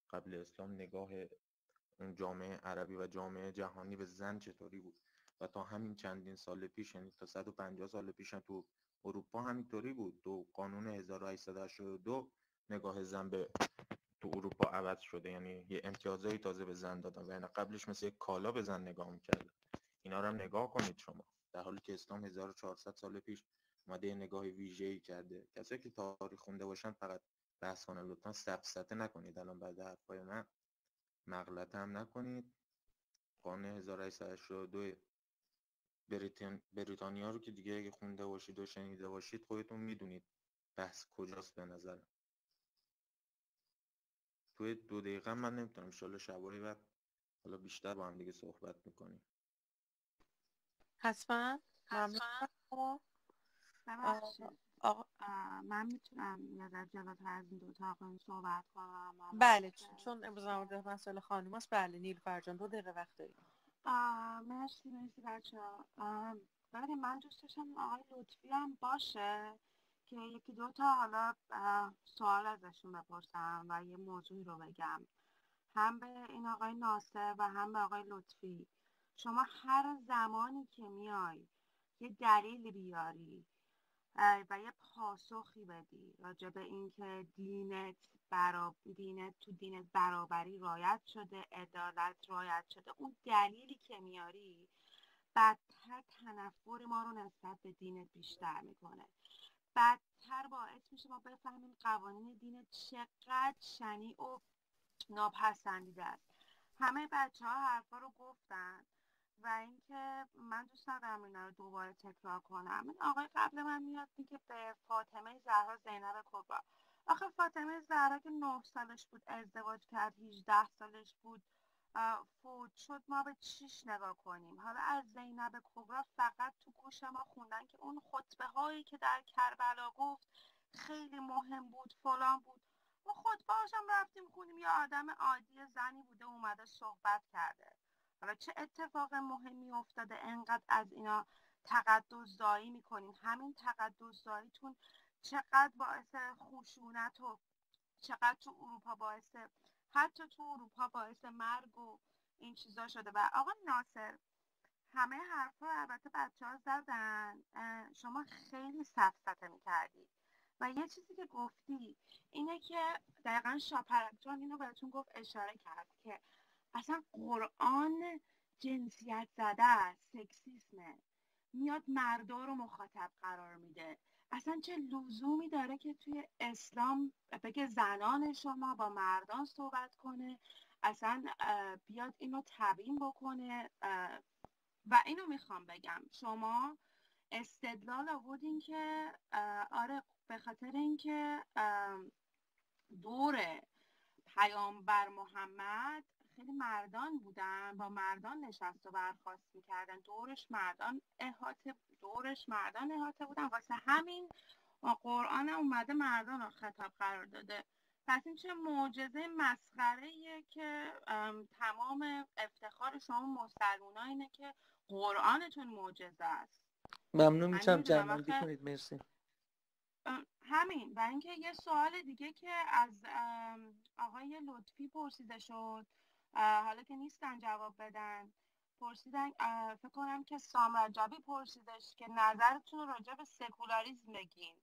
قبل اسلام نگاه اون جامعه عربی و جامعه جهانی به زن چطوری بود. و تا همین چندین سال پیش یعنی تا 150 سال پیش تو اروپا همینطوری بود. دو قانون 1882 نگاه زن به تو اروپا عوض شده. یعنی یه امتیازایی تازه به زن دادن. و یعنی قبلش مثل یک کالا به زن نگاه می‌کردن. اینا رو هم نگاه کنید شما. در حالی که اسلام 1400 سال پیش اومده یه نگاه ویژه‌ای کرده. کسایی که تاریخ خونده باشن فقط بحث کنن لطفا سفسته نکنید. الان بعد حرفای من مغلطه هم نکنید. قانون 1882 بریتان... بریتانیا رو که دیگه اگه خونده باشید و شنیده باشید خودتون می‌دونید بحث کجاست به نظرم. توی دو دقیقه من نمی‌تونم انشالله شبایی بعد حالا بیشتر با هم دیگه صحبت می‌کنیم. حتما. آقا من می‌تونم یه ذره جلوتر از این دوتا آقایون صحبت کنم. بله چون امروز مورد مسئله خانوم هست بله نیل فرجان دو دقیقه وقت داریم. مرسی مرسی بچه ها ببینید من دوست داشتم آقای لطفی هم باشه که یکی دو تا حالا سوال ازشون بپرسم و یه موضوعی رو بگم. هم به این آقای ناصر و هم به آقای لطفی. شما هر زمانی که میای یه دلیل بیاری و یه پاسخی بدی راجع به اینکه دینت برا... دینت تو دینت برابری رایت شده عدالت رایت شده. اون دلیلی که میاری بدتر تنفر ما رو نسبت به دینت بیشتر می‌کنه. بدتر باعث میشه ما بفهمیم قوانین دین چقدر شنی و ناپسندیده است. همه بچه ها حرفا رو گفتن و اینکه من دوست ندارم اینا رو دوباره تکرار کنم. این آقای قبل من میاد میگه به فاطمه زهرا زینب کبرا آخه فاطمه زهرا که نه سالش بود ازدواج کرد 18 سالش بود فوت شد ما به چیش نگاه کنیم؟ حالا از زینب کبرا فقط تو گوش ما خوندن که اون خطبه هایی که در کربلا گفت خیلی مهم بود فلان بود. ما خطبه هاشم رفتیم خونیم یه آدم عادی زنی بوده اومده صحبت کرده. حالا چه اتفاق مهمی افتاده؟ انقدر از اینا تقدس زایی می‌کنین؟ همین تقدس زاییتون چقدر باعث خشونت و چقدر تو اروپا باعث حتی تو اروپا باعث مرگ و این چیزا شده. و آقا ناصر همه حرفا البته بچه ها زدن شما خیلی سفسته می‌کردی. و یه چیزی که گفتی اینه که دقیقا شاپرکجان اینو بهتون گفت اشاره کرد که اصلا قرآن جنسیت زده است سکسیسمه. میاد مردا رو مخاطب قرار میده. اصلا چه لزومی داره که توی اسلام بگه زنان شما با مردان صحبت کنه؟ اصلا بیاد اینو تبیین بکنه. و اینو می‌خوام بگم. شما استدلال آوردین که آره به خاطر اینکه دور پیامبر محمد خیلی مردان بودن با مردان نشست و برخواست می‌کردن. دورش مردان احاطه دورش مردان احاطه بودن. واسه همین قرآن اومده مردان رو خطاب قرار داده. پس این چه معجزه مسخره که تمام افتخار شما مسلمونا اینه که قرآنتون معجزه است. ممنون میشم. جنبندی کنید. مرسی. همین. و اینکه یه سوال دیگه که از آقای لطفی پرسیده شد. حالا که نیستن جواب بدن. پرسیدن فکر کنم که سام رجبی پرسیدش که نظرتون راجع به سکولاریزم بگین.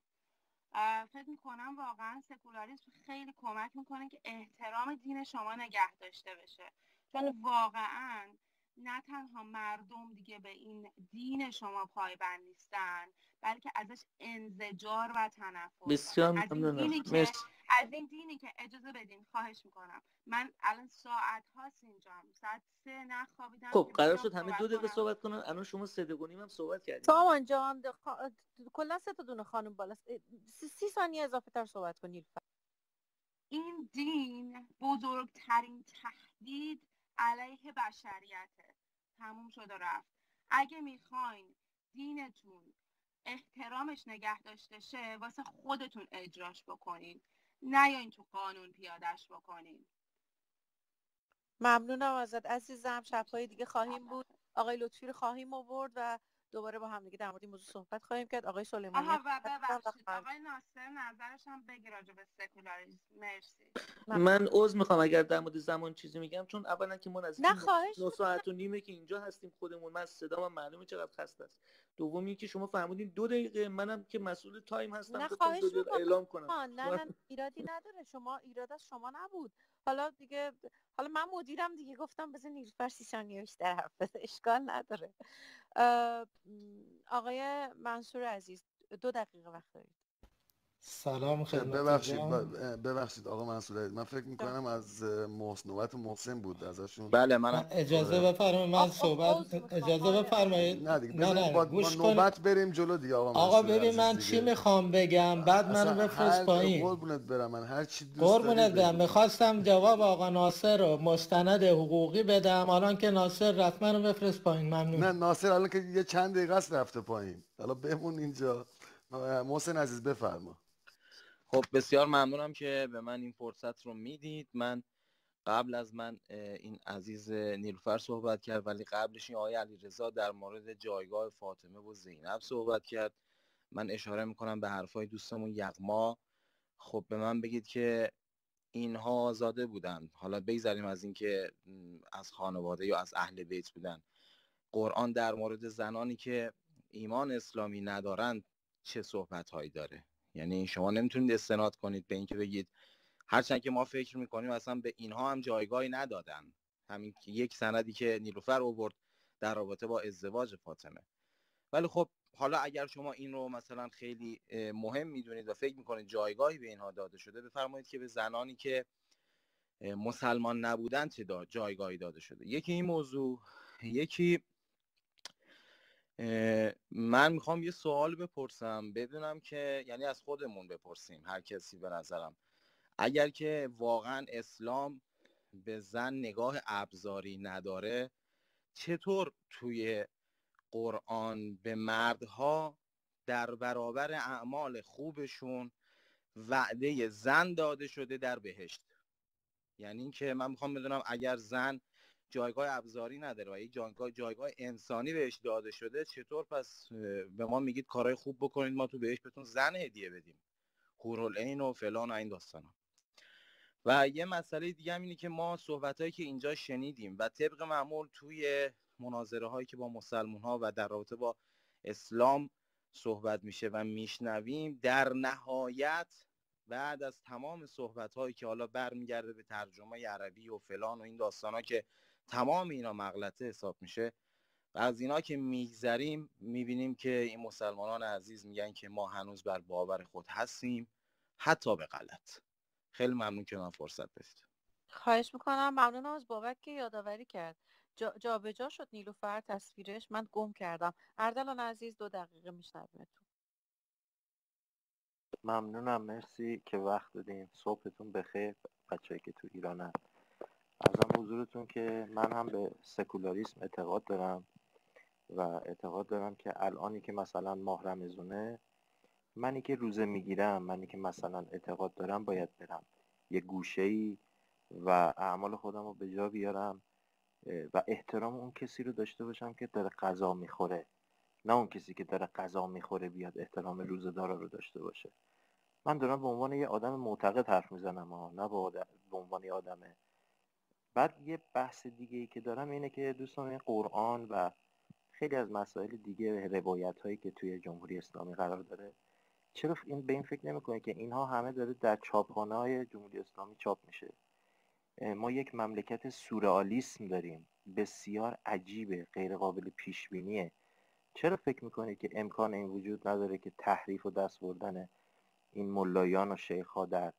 فکر می‌کنم واقعا سکولاریسم خیلی کمک می‌کنه که احترام دین شما نگه داشته بشه چون واقعا نه تنها مردم دیگه به این دین شما پایبند نیستن بلکه ازش انزجار و تنفر بسیار ممنونم. مرسی. از این دینی که اجازه بدین خواهش می‌کنم. من الان ساعت هاست اینجام ساعت سه نخوابیدم. خب قرار شد همه دو دقیقه کنم. صحبت کنن. الان شما سه دقیقه هم صحبت کردید سامان جان کلا سه تا دونه خانم بالاست. اه، سی, ثانیه اضافه تر صحبت کن نیلوفر. این دین بزرگترین تهدید علیه بشریته. تموم شد و رفت. اگه می‌خواین دینتون احترامش نگه داشته شه واسه خودتون اجراش بکنین. نیاین تو قانون پیادش بکنین. ممنونم ازت عزیزم. شبهای دیگه خواهیم بود. آقای لطفی رو خواهیم آورد و دوباره با هم دیگه در مورد این موضوع صحبت خواهیم کرد. آقای سلیمانی آها و ببخشید. آقای ناصر نظرش هم بگی راجع به سکولاریسم. مرسی. من عذر می‌خوام اگر در مورد زمان چیزی میگم چون اولا که ما نزدیک نه ساعت و نیمه که اینجا هستیم خودمون. من صدا من معلومه چقدر خسته است. دومی که شما فرمودین دو دقیقه. منم که مسئول تایم هستم نه خواهش اعلام کنم. نه نه ایرادی نداره. شما ایراد از شما نبود. حالا دیگه حالا من مدیرم دیگه گفتم بذار نیلوفر سی ثانیه بیشتر حرف اشکال نداره. آقای منصور عزیز دو دقیقه وقت دارید. سلام خدمت ببخشید ببخشید آقا منصور عزیز. من فکر می‌کنم از محسن نوبت محسن بود ازشون. بله من اجازه آره. بفرمایید من صحبت اجازه بفرمایید. نه دیگه نه نه با, نوبت بریم جلو دیگه آقا آقا ببین من چی می‌خوام بگم؟ بعد منو اصلا بفرست پایین. قربونت برم من هر چی دوست قربونت برم. می‌خواستم جواب آقا ناصر رو مستند حقوقی بدم. الان که ناصر رفت منو بفرست پایین. ممنون. نه ناصر الان که یه چند دقیقه است رفته پایین. حالا بمون اینجا. محسن عزیز بفرما. خب بسیار ممنونم که به من این فرصت رو می‌دید. من قبل از من این عزیز نیلوفر صحبت کرد ولی قبلش این آقای علیرضا در مورد جایگاه فاطمه و زینب صحبت کرد. من اشاره می‌کنم به حرفای دوستمون یغما. خب به من بگید که اینها آزاده بودن. حالا بگذریم از اینکه از خانواده یا از اهل بیت بودن. قرآن در مورد زنانی که ایمان اسلامی ندارند چه صحبت هایی داره؟ یعنی شما نمی‌تونید استناد کنید به اینکه بگید هرچند که ما فکر می‌کنیم اصلا به اینها هم جایگاهی ندادن. همین یک سندی که نیلوفر آورد در رابطه با ازدواج فاطمه. ولی خب حالا اگر شما این رو مثلا خیلی مهم می‌دونید و فکر می‌کنید جایگاهی به اینها داده شده بفرمایید که به زنانی که مسلمان نبودن چه جایگاهی داده شده. یکی این موضوع یکی من می‌خوام یه سوال بپرسم بدونم که یعنی از خودمون بپرسیم هر کسی به نظرم. اگر که واقعا اسلام به زن نگاه ابزاری نداره چطور توی قرآن به مردها در برابر اعمال خوبشون وعده زن داده شده در بهشت؟ یعنی اینکه من می‌خوام بدونم اگر زن جایگاه ابزاری نداره و یک جایگاه جایگاه انسانی بهش داده شده چطور پس به ما میگید کارهای خوب بکنید ما تو بهش بهتون زن هدیه بدیم. هورالعین و فلان و این داستانا. و یه مسئله دیگه هم اینه که ما صحبت هایی که اینجا شنیدیم و طبق معمول توی مناظره هایی که با مسلمون ها و در رابطه با اسلام صحبت میشه و میشنویم در نهایت بعد از تمام صحبت هایی که حالا برمیگرده به ترجمه عربی و فلان و این داستان ها که تمام اینا مغلطه حساب میشه. و از اینا که میگذریم می‌بینیم که این مسلمانان عزیز میگن که ما هنوز بر باور خود هستیم حتی به غلط. خیلی ممنون که من فرصت بدید خواهش می‌کنم. ممنونم از بابک که یادآوری کرد. جا جابجا جا شد نیلوفر تصویرش. من گم کردم. اردلان عزیز دو دقیقه میشنویمتون ممنونم. مرسی که وقت دادین. صبحتون بخیر. بچه‌ای که تو ایرانن ارزم حضورتون که من هم به سکولاریسم اعتقاد دارم و اعتقاد دارم که الانی که مثلا ماه رمزونه منی که روزه می‌گیرم منی که مثلا اعتقاد دارم باید برم. یه گوشه ای و اعمال خودم رو به جا بیارم و احترام اون کسی رو داشته باشم که داره غذا می‌خوره. نه اون کسی که داره غذا می‌خوره بیاد احترام روزه دارا رو داشته باشه. من دارم به عنوان یه آدم معتقد حرف می‌زنم ها نه به عنوان یه آدم بعد یه بحث دیگه ای که دارم اینه که دوستان این قرآن و خیلی از مسائل دیگه روایت هایی که توی جمهوری اسلامی قرار داره چرا این به این فکر نمی‌کنه که اینها همه داره در چاپخانه های جمهوری اسلامی چاپ میشه؟ ما یک مملکت سورئالیسم داریم بسیار عجیبه غیر قابل پیش بینیه چرا فکر می‌کنید که امکان این وجود نداره که تحریف و دست بردن این ملایان و شیخ در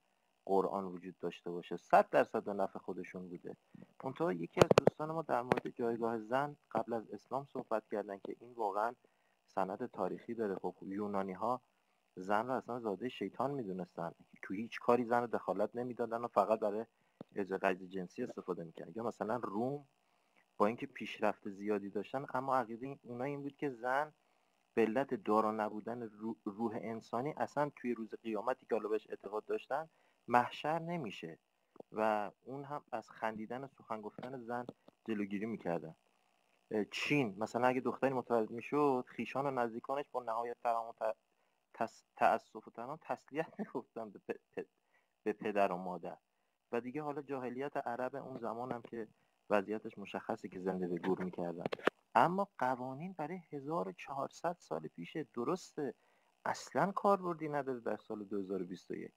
قرآن وجود داشته باشه. صد درصد به نفع خودشون بوده. منتها یکی از دوستان ما در مورد جایگاه زن قبل از اسلام صحبت کردن که این واقعا سند تاریخی داره. خب یونانی ها زن رو اصلا زاده شیطان می‌دونستن. تو هیچ کاری زن رو دخالت نمی‌دادن و فقط برای ازدواج جنسی استفاده می‌کردن. یا مثلا روم با اینکه پیشرفت زیادی داشتن اما عقیده اونا این بود که زن به علت دارا نبودن روح انسانی اصلا توی روز قیامتی که حالا بهش اعتقاد داشتن محشر نمیشه. و اون هم از خندیدن و سخن گفتن زن جلوگیری می‌کردن چین مثلا اگه دختری متولد می‌شد خیشان و نزدیکانش با نهایت تمام تأسف و تنها تسلیت می‌گفتن به, به پدر و مادر. و دیگه حالا جاهلیت عرب اون زمان هم که وضعیتش مشخصه که زنده به گور می‌کردن. اما قوانین برای 1400 سال پیش درسته. اصلا کاربردی نداره در سال 2021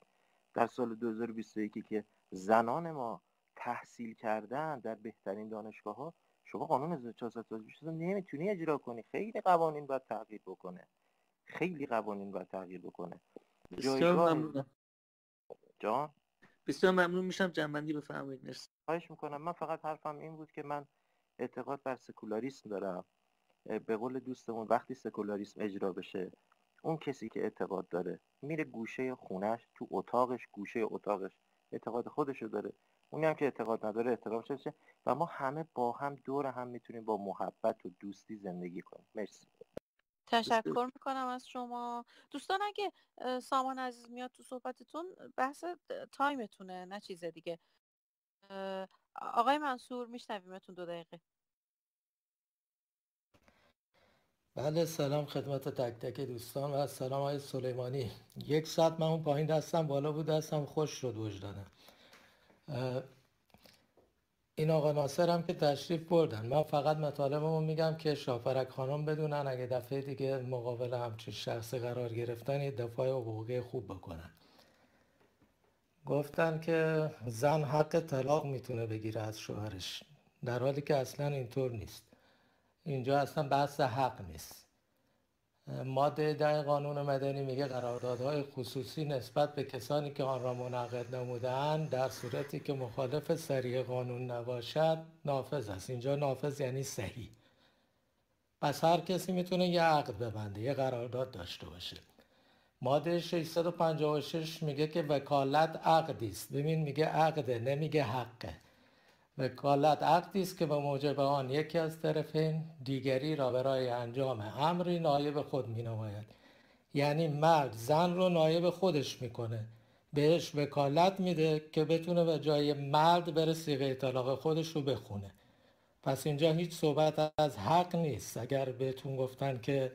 در سال 2021 که زنان ما تحصیل کردن در بهترین دانشگاه ها شما قانون 1400 سال پیش نمی‌تونی اجرا کنی. خیلی قوانین باید تغییر بکنه. خیلی قوانین باید تغییر بکنه. بسیار ممنونم. جان؟ بسیار ممنون. میشم جنبندی بفرمایید. مرسی. خواهش می‌کنم. من فقط حرفم این بود که من اعتقاد بر سکولاریسم دارم. به قول دوستمون وقتی سکولاریسم اجرا بشه اون کسی که اعتقاد داره میره گوشه خونش تو اتاقش گوشه اتاقش اعتقاد خودشو داره. اونی هم که اعتقاد نداره اعتقادش چه و ما همه با هم دور هم می‌تونیم با محبت و دوستی زندگی کنیم. مرسی. تشکر می‌کنم از شما. دوستان اگه سامان عزیز میاد تو صحبتتون بحث تایمتونه نه چیز دیگه. آقای منصور میشنویمتون دو دقیقه. بله سلام خدمت تک تک دوستان و سلام های سلیمانی. یک ساعت من اون پایین دستم بالا بود دستم خوش شد وجدانم. این آقا ناصر هم که تشریف بردن. من فقط مطالبمو میگم که شافرک خانم بدونن اگه دفعه دیگه مقابل همچین شخصی قرار گرفتن یه دفاع حقوقی خوب بکنن. گفتن که زن حق طلاق می‌تونه بگیره از شوهرش در حالی که اصلا اینطور نیست. اینجا اصلا بحث حق نیست. ماده ده قانون مدنی میگه قراردادهای خصوصی نسبت به کسانی که آن را منعقد نمودهاند در صورتی که مخالف سریع قانون نباشد نافذ است. اینجا نافذ یعنی صحیح. پس هر کسی می‌تونه یه عقد ببنده یه قرارداد داشته باشه. ماده 656 میگه که وکالت عقدی است. ببین میگه عقده نمیگه حقه. وکالت عقدی است که به موجب آن یکی از طرفین دیگری را برای انجام امری نایب خود می نماید یعنی مرد زن رو نایب خودش می‌کنه. بهش وکالت میده که بتونه به جای مرد بره سیغه طلاق خودش رو بخونه. پس اینجا هیچ صحبت از حق نیست. اگر بهتون گفتن که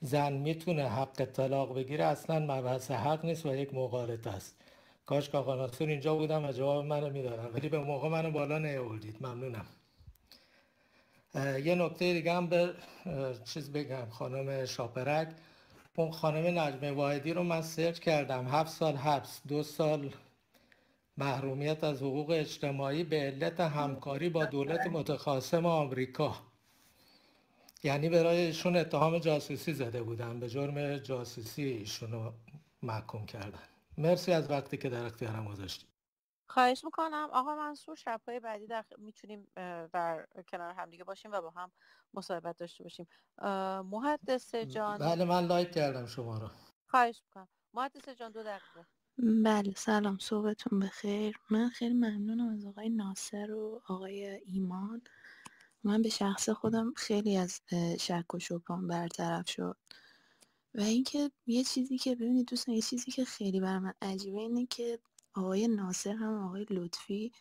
زن می‌تونه حق طلاق بگیره اصلا مبحث حق نیست و یک مغالطه است. کاش ناصر اینجا بودم و جواب منو می‌دادم ولی به موقع منو بالا نیاوردید. ممنونم. یه نکته دیگه هم به چیز بگم. خانم شاپرک. اون خانم نجمه واحدی رو من سرچ کردم. هفت سال حبس دو سال محرومیت از حقوق اجتماعی به علت همکاری با دولت متخاصم آمریکا. یعنی برای ایشون اتهام جاسوسی زده بودن. به جرم جاسوسی ایشون رو محکوم کردن. مرسی از وقتی که در اختیارم گذاشتید خواهش می‌کنم. آقا منصور شبهای بعدی در می‌تونیم بر کنار همدیگه باشیم و با هم مصاحبت داشته باشیم. محدث جان بله من لایک کردم شما رو. خواهش می‌کنم. محدث جان دو دقیقه. بله سلام. صحبتون بخیر. من خیلی ممنونم از آقای ناصر و آقای ایمان. من به شخص خودم خیلی از شک و شبهام برطرف شد. و اینکه یه چیزی که ببینید دوستان یه چیزی که خیلی بر من عجیبه اینه که آقای ناصر هم آقای لطفی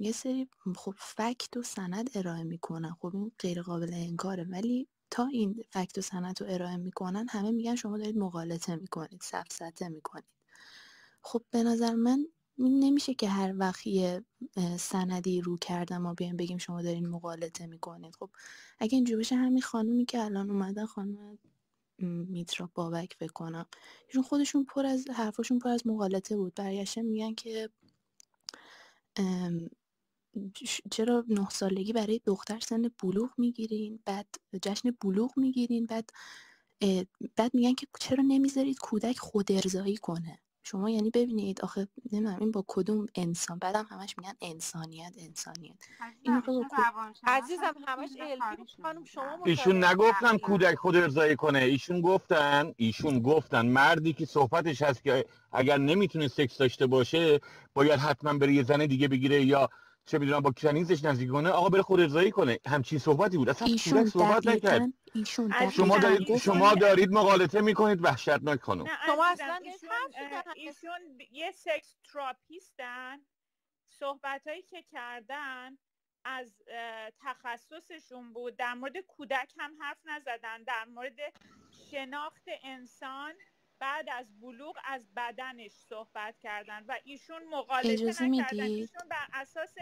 یه سری خب فکت و سند ارائه می‌کنن. خب این غیر قابل انکاره. ولی تا این فکت و سند رو ارائه می‌کنن همه میگن شما دارید مقالطه می‌کنید سفسطه می‌کنید. خب به نظر من نمیشه که هر وقت یه سندی رو کردم ما بیایم بگیم شما دارین مقالطه می‌کنید. خب اگه اینجوری باشه همین خانومی که الان اومدن خانم میترا بابک فکر کنم ایشون خودشون پر از حرفاشون پر از مغالطه بود. برگشتن میگن که چرا نه سالگی برای دختر سن بلوغ می‌گیرین؟ بعد جشن بلوغ می‌گیرین؟ بعد بعد میگن که چرا نمی‌ذارید کودک خود ارزایی کنه؟ شما یعنی ببینید آخه نمی‌دونم این با کدوم انسان؟ بعدم همش میگن انسانیت انسانیت. این عزیزم همش علمی خانم شما ایشون نگفتن کودک خود ارزایی کنه. ایشون گفتن ایشون گفتن مردی که صحبتش هست که اگر نمی‌تونه سکس داشته باشه باید حتما بره یه زن دیگه بگیره یا چه می‌دونم با کنیزش نزدیک کنه آقا بره خود ارضایی کنه. همچین صحبتی بود. اصلا کودک صحبت نکرد. ایشون شما دارید شما دارید مغالطه می‌کنید وحشتناک خانم. شما اصلا ایشون, ایشون یه سکس تراپیستن. صحبت هایی که کردن از تخصصشون بود. در مورد کودک هم حرف نزدن. در مورد شناخت انسان بعد از بلوغ از بدنش صحبت کردن و ایشون مقالطه نکردن. ایشون بر اساس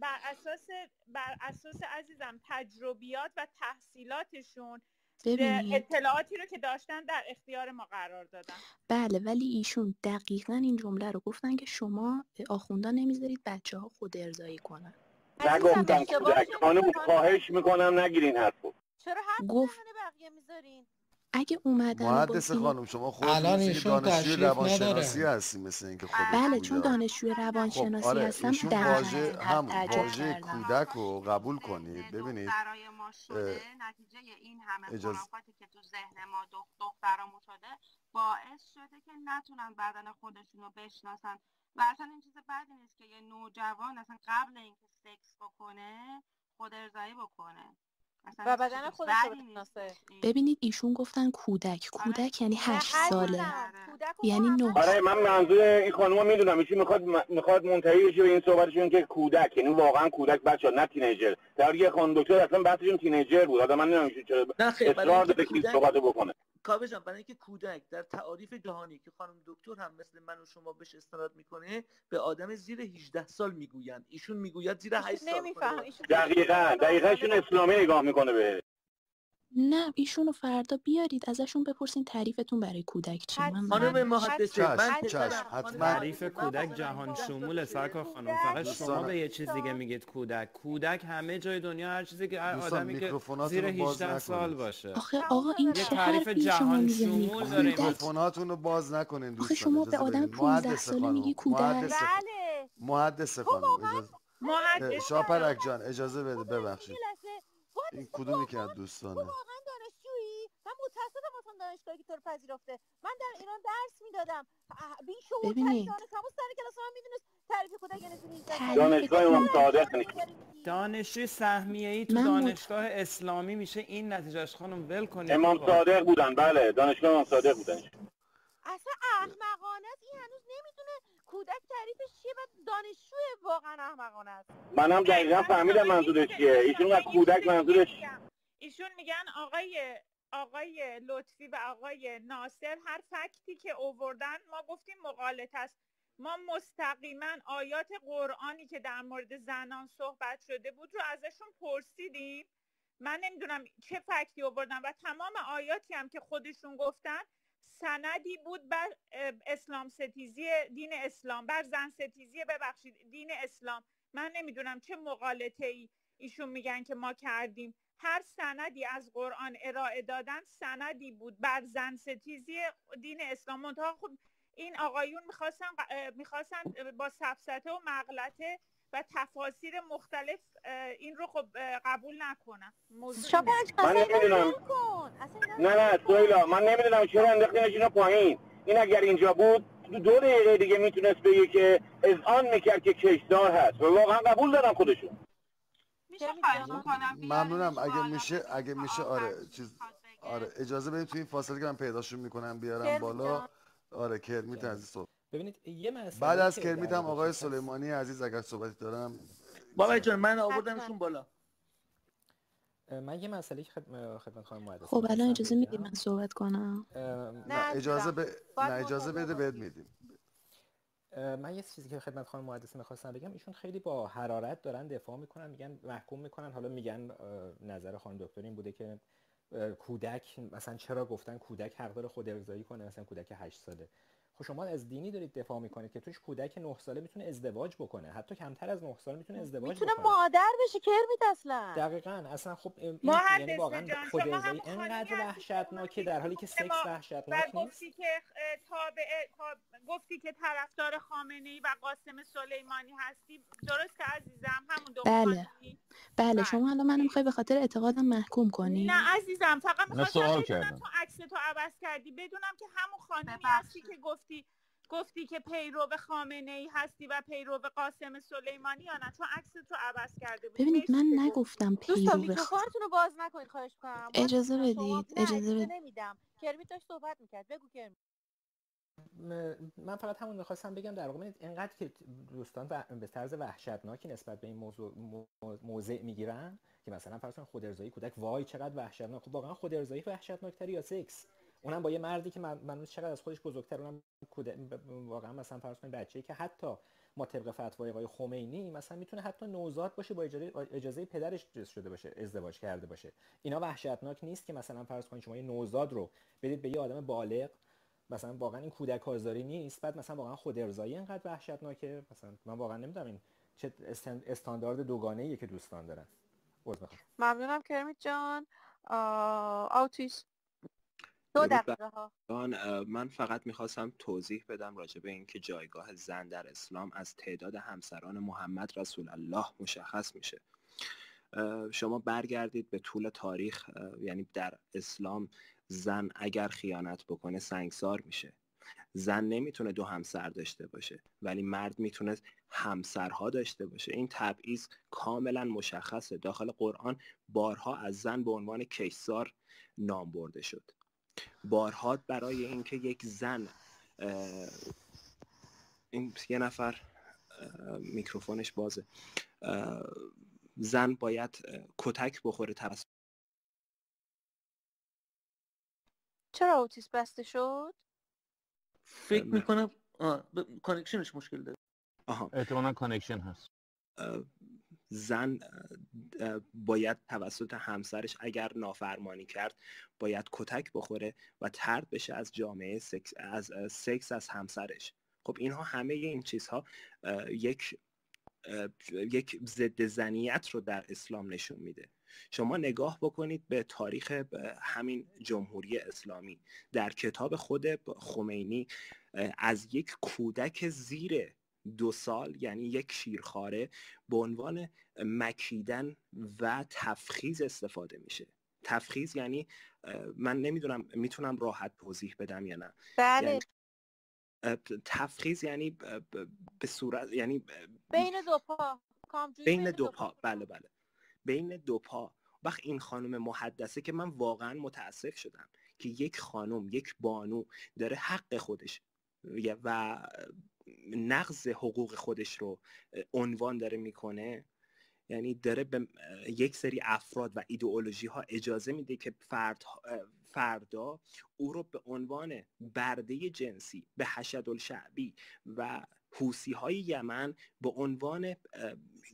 بر اساس بر اساس عزیزم تجربیات و تحصیلاتشون ببینید. اطلاعاتی رو که داشتن در اختیار ما قرار دادن. بله ولی ایشون دقیقا این جمله رو گفتن که شما آخوندان نمی‌ذارید بچه ها خود ارزایی کنن. نگفتم خواهش می‌کنم نگیرین حرفو. چرا حرف گفت بقیه می‌ذارین؟ اگه اومدن مهندس خانم شما خود الان ایشون دانشجوی روانشناسی. هستی مثل اینکه خودت بله چون بوده. دانشجوی روانشناسی خب آره هستم ایشون واژه هم واژه. کودک رو قبول کنید ببینید برای ما شده نتیجه این همه خرافاتی که تو ذهن ما دخ دخترامون شده باعث شده که نتونن بدن خودشون رو بشناسن و اصلا این چیز بدی نیست که یه نوجوان اصلا قبل اینکه سکس بکنه خود ارزایی بکنه و بدن خودش رو. بشناسه ببینید ایشون گفتن کودک. کودک یعنی هشت ساله. کودک یعنی نه. آره من منظور این خانم می‌دونم. ایشون می‌خواد می‌خواد منتهی بشه به این صحبتشون که کودک. یعنی واقعا کودک بچه نه تینیجر. در یه خانم دکتر اصلا بحثشون تینیجر بود. آدم من نمی‌دونم ایشون چرا اصرار داره که صحبت رو بکنه. کاوه جان برای اینکه کودک در تعاریف جهانی که خانم دکتر هم مثل من و شما بهش استناد می‌کنه به آدم زیر 18 سال می‌گویند. ایشون می‌گوید زیر 8 سال. نمیفهم. ایشون دقیقا. دقیقا ایشون اسلامی نگاه می‌کنه به نه ایشونو فردا بیارید ازشون بپرسین تعریفتون برای کودک چیه من خانم محدثه من تعریف کودک جهان شمول سرکار خانم. فقط شما به یه چیز دیگه میگید کودک. کودک همه جای دنیا هر چیزی که هر آدمی که زیر رو باز 18 سال. باشه. آخه آقا این چه تعریف جهان شمول داره. میکروفوناتون رو باز نکنین آخه دوستان شما به آدم بدین. 15 محدث ساله میگی کودک؟ محدث بله. محدث خانم اجازه محدث شاپرک جان اجازه بده ببخشید. لحظه. وای، این کدومی که از دوستانه؟ تو واقعا دانشجویی. من متاسفم واسه دانشگاهی که تو رو پذیرفته. من در ایران درس می‌دادم. بی شعور ببینید. دانش آموز سر کلاس من می‌دونست تعریف کودک یعنی تو 18 سال. دانشگاه امام صادق نیست. دانشجوی سهمیه ای تو دانشگاه اسلامی میشه. این نتیجهش خانم ول کنید. امام. صادق بودن. بله دانشگاه امام صادق بودن. اصلا احمقانه است. این هنوز نمی‌دونه کودک تعریفش چیه و دانشجو واقعا احمقانه است؟ منم دقیقا فهمیدم منظورش چیه. ایشون از کودک منظورش ایشون میگن آقای آقای لطفی و آقای ناصر هر فکتی که اووردن ما گفتیم مقالط است. ما مستقیما آیات قرآنی که در مورد زنان صحبت شده بود رو ازشون پرسیدیم. من نمی‌دونم چه فکتی آوردن و تمام آیاتی هم که خودشون گفتن سندی بود بر اسلام ستیزی دین اسلام. بر زن ستیزی ببخشید دین اسلام. من نمی‌دونم چه مقالطه ای ایشون میگن که ما کردیم. هر سندی از قرآن ارائه دادن سندی بود. بر زن ستیزی دین اسلام. منتها خب این آقایون می‌خواستن می‌خواستن با سفسته و مغلطه و تفاسیر مختلف این رو خب قبول نکنن موضوع. من نمی‌دونم. نه نه سویلا من نمی‌دونم چرا انداختینش اینا پایین. این اگر اینجا بود تو دو دقیقه دیگه می‌تونست بگه که اذعان می‌کرد که کشدار هست. و واقعا قبول دارم خودشون. میشه ممنونم. اگه میشه اگه میشه آره چیز آره اجازه بدید توی این فاصله که من پیداشون می‌کنم بیارم بالا. آره کرمیت عزیز صحبت ببینید یه مسئله بعد از کرمیت هم آقای سلیمانی عزیز اگر صحبتی دارم. بابا جان من آوردمشون بالا. من یه مسئله که خدمت خدمت خانم مهندس خب الان اجازه میدی بگم. من صحبت کنم؟ نه اجازه ب... نه اجازه بده بهت میدیم. من یه چیزی که خدمت خانم مهندس می‌خواستم بگم ایشون خیلی با حرارت دارن دفاع می‌کنن میگن محکوم می‌کنن. حالا میگن نظر خانم دکتر این بوده که کودک مثلا چرا گفتن کودک حق داره خود ارضایی کنه؟ مثلا کودک 8 ساله. خب شما از دینی دارید دفاع می‌کنید که توش کودک 9 ساله می‌تونه ازدواج بکنه. حتی کمتر از 9 ساله می‌تونه ازدواج می‌تونه بکنه. مادر بشه کرمید اصلا؟ دقیقا. اصلا خب این یعنی واقعا خود انقدر هستی که وحشتناکه در حالی که سکس وحشتناک و نیست. گفتی که تابع تاب... گفتی که طرفدار خامنه ای و قاسم سلیمانی هستی. درست عزیزم؟ همون دو بله؟ بله شما الان منو می‌خوای به خاطر اعتقادم محکوم کنی. نه عزیزم فقط می‌خواستم سوال بدونم کردم. تو عکس تو عوض کردی. بدونم که همون خانمی هستی که گفتی گفتی که پیرو خامنه ای هستی و پیرو قاسم سلیمانی یا نه؟ چون عکس تو عوض کرده بودی. ببینید من. نگفتم دوستان پیرو بخ... میکروفونتون رو باز نکنید خواهش می‌کنم. باز اجازه بدید، اجازه بدید. نمیدم. کرمیت داشت صحبت می‌کرد. بگو کرمیت م- من فقط همون می‌خواستم بگم در واقع اینقدر که دوستان به طرز وحشتناکی نسبت به این موضوع مو- موضع می‌گیرن که مثلا فرض کنید خود ارضایی کودک وای چقدر وحشتناک. خب واقعا خود ارضایی وحشتناکتری یا سکس اونم با یه مردی که من من چقدر از خودش بزرگتر اونم واقعا مثلا فرض کنید بچه‌ای که حتی ما طبق فتوای آقای خمینی مثلا می‌تونه حتی نوزاد باشه با اجازه اجازه پدرش چیز شده باشه ازدواج کرده باشه. اینا وحشتناک نیست که مثلا فرض کنید شما یه نوزاد رو بدید به یه آدم بالغ مثلا واقعا این کودک آزاری نیست بعد مثلا واقعا خود ارضایی اینقدر وحشتناکه. مثلا من واقعا نمی‌دونم این چه استاندارد دوگانه ایه که دوستان دارن. ممنونم کرمیت جان. آه، آوتیس دو دقیقه ها. من فقط می‌خواستم توضیح بدم راجع به اینکه جایگاه زن در اسلام از تعداد همسران محمد رسول الله مشخص میشه. شما برگردید به طول تاریخ یعنی در اسلام زن اگر خیانت بکنه سنگسار میشه. زن نمی‌تونه دو همسر داشته باشه ولی مرد می‌تونه همسرها داشته باشه. این تبعیض کاملا مشخصه. داخل قرآن بارها از زن به عنوان کشسار نام برده شد. بارها برای اینکه یک زن این یه نفر میکروفونش بازه. زن باید کتک بخوره توسط چرا اوتیس بسته شد؟ فکر می‌کنم ب- connection ش مشکل داره. آها. احتمالا connection هست. زن باید توسط همسرش اگر نافرمانی کرد باید کتک بخوره و طرد بشه از جامعه سکس از سکس از همسرش. خب اینها همه این چیزها یک یک ضد زنیت رو در اسلام نشون میده. شما نگاه بکنید به تاریخ همین جمهوری اسلامی. در کتاب خود خمینی از یک کودک زیر دو سال یعنی یک شیرخواره به عنوان مکیدن و تفخیز استفاده میشه. تفخیز یعنی من نمی‌دونم می‌تونم راحت توضیح بدم یا نه. بله. یعنی تفخیز یعنی به صورت یعنی بین دو پا. بین دو پا. بله بله. بین دو پا. وقت این خانم محدثه که من واقعا متاسف شدم که یک خانم یک بانو داره حق خودش و نقض حقوق خودش رو عنوان داره می‌کنه. یعنی داره به یک سری افراد و ایدئولوژی ها اجازه میده که فرد فردا او رو به عنوان برده جنسی به حشد الشعبی و حوسی های یمن به عنوان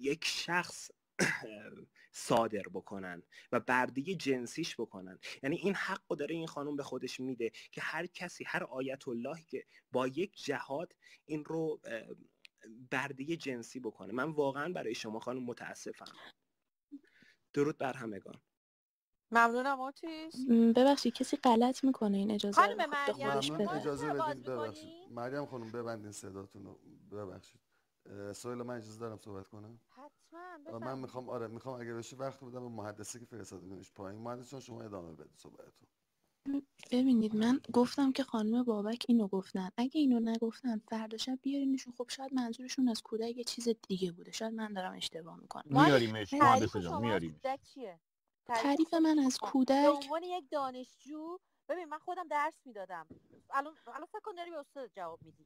یک شخص صادر بکنن و برده جنسیش بکنن. یعنی این حق رو داره این خانم به خودش میده که هر کسی هر آیت اللهی که با یک جهاد این رو اه، برده جنسی بکنه. من واقعا برای شما خانم متاسفم. درود بر همگان. ممنونم م، ببخشید کسی غلط می‌کنه؟ این اجازه خانم مریم اجازه بدین. ببخشید. مریم خانم ببندین صداتون رو. ببخشید. اه، سوال من اجازه دارم صحبت کنم؟ حتما آه، من می‌خوام آره می‌خوام اگه بشه وقت بدم به محدثه که فرستادینش پایین. مهندس شما ادامه بده صحبتتون. ببینید من گفتم که خانم بابک اینو گفتن. اگه اینو نگفتن فردا شب بیارینشون. خب شاید منظورشون از کودک یه چیز دیگه بوده. شاید من دارم اشتباه می‌کنم. میاریمش تعریف مهندس جان میاریمش تعریف من از به کودک عنوان یک دانشجو ببین من خودم درس می‌دادم. الان الان فکر کن داری به استاد جواب میدی.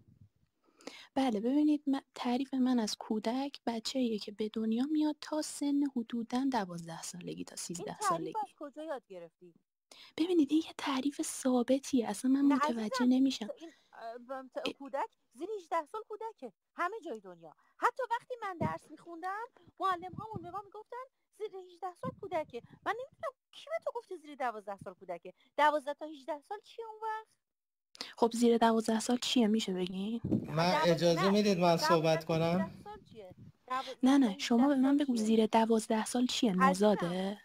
بله ببینید من- تعریف من از کودک بچه‌ایه که به دنیا میاد تا سن حدودا دوازده سالگی تا این سیزده تعریف سالگی. از کجا یاد گرفتی؟ ببینید این یه تعریف ثابتیه اصلا من متوجه نمیشم. این کودک زیر 18 سال کودکه همه جای دنیا. حتی وقتی من درس میخوندم معلم هامون به ما می‌گفتن زیر 18 سال کودکه. من نمی‌دونم کی به تو گفته زیر 12 سال کودکه. 12 تا 18 سال چیه اون وقت؟ خب زیر دوازده سال چیه میشه بگین؟ من اجازه می‌دید من صحبت کنم؟ نه نه شما به من بگو زیر دوازده سال چیه نوزاده؟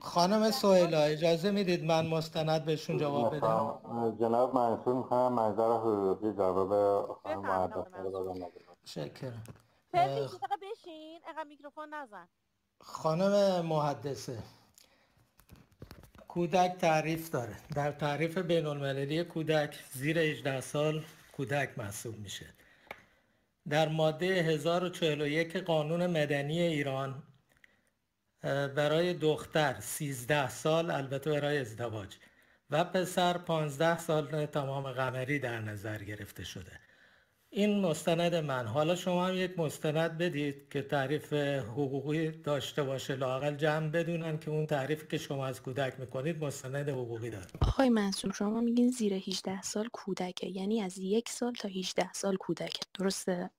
خانم سویلا اجازه می‌دید من مستند بهشون جواب بدم؟ جناب منصور می‌خوام منظر حقوقی جواب خانم مهندسه رو بدم شکرم. بشین اینقدر میکروفون نزن. خانم محدثه. کودک تعریف داره. در تعریف بین المللی کودک زیر 18 سال کودک محسوب میشه. در ماده 1041 قانون مدنی ایران برای دختر 13 سال البته برای ازدواج و پسر 15 سال تمام قمری در نظر گرفته شده. این مستند من. حالا شما هم یک مستند بدید که تعریف حقوقی داشته باشه. لاقل جمع بدونن که اون تعریفی که شما از کودک می‌کنید مستند حقوقی داره. آقای منصور شما میگین زیر 18 سال کودکه. یعنی از یک سال تا 18 سال کودکه. درسته؟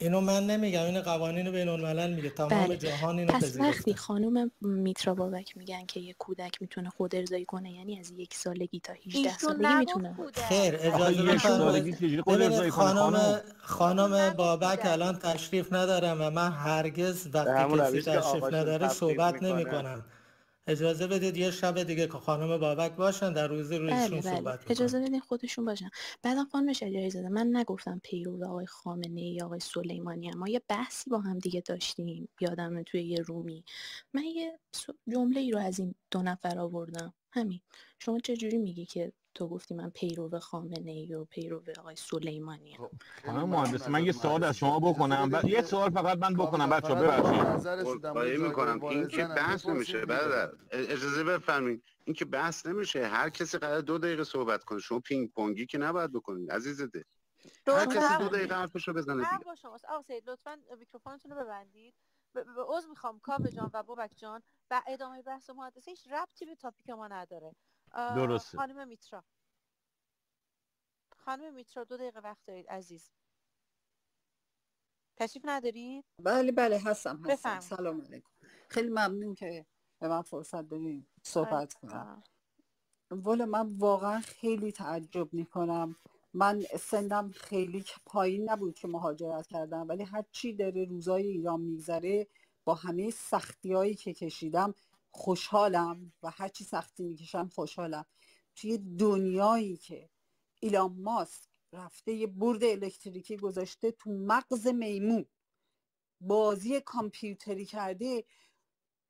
اینو من نمیگم این قوانین بین الملل میگه. تمام بله. جهان اینو پس وقتی خانم میترا بابک میگن که یه کودک می‌تونه خود ارضایی کنه یعنی از یک سالگی تا 18 ایشون سالگی می‌تونه. خیر اجازه خانم خانم بابک الان تشریف ندارم و من هرگز وقتی کسی تشریف نداره صحبت. نمی کنم اجازه بدید یه شب دیگه که خانم بابک باشن در روزی رویشون بله بله. اجازه بدین خودشون باشن. بعدم خانم شجری زاده من نگفتم پیرو آقای خامنه ای آقای سلیمانی ما یه بحثی با هم دیگه داشتیم یادمه توی یه رومی. من یه جمله ای رو از این دو نفر آوردم. همین. شما چجوری میگی که تو گفتی من پیرو خامنه ای و پیرو آقای سلیمانی ام خانم مهندس من یه سوال از شما بکنم. ب... یه سوال فقط من بکنم بچه ببخشید. خواهی می‌کنم. این که بحث نمیشه برادر اجازه بفرمایید. این که بحث نمیشه. هر کسی قرار دو دقیقه صحبت کنه. شما پینگ پونگی که نباید بکنید عزیز ده هر کسی دو دقیقه حرفشو بزنه دیگه. با شماست آقا سید لطفا میکروفونتون رو ببندید. عذر می‌خوام. کاوه جان و بابک جان. و ادامه بحث محادثه هیچ ربطی به تاپیک ما نداره. درسته. خانم میترا. خانم میترا دو دقیقه وقت دارید عزیز. تشریف ندارید بله بله هستم هستم. بفرمایید. سلام علیکم. خیلی ممنون که به من فرصت دادین صحبت کنم. والا من واقعا خیلی تعجب می‌کنم. من سنم خیلی پایین نبود که مهاجرت کردم ولی هر چی داره روزای ایران میگذره با همه سختی هایی که کشیدم خوشحالم و هر چی سختی می‌کشم خوشحالم. توی دنیایی که ایلان ماسک رفته یه برد الکتریکی گذاشته تو مغز میمون بازی کامپیوتری کرده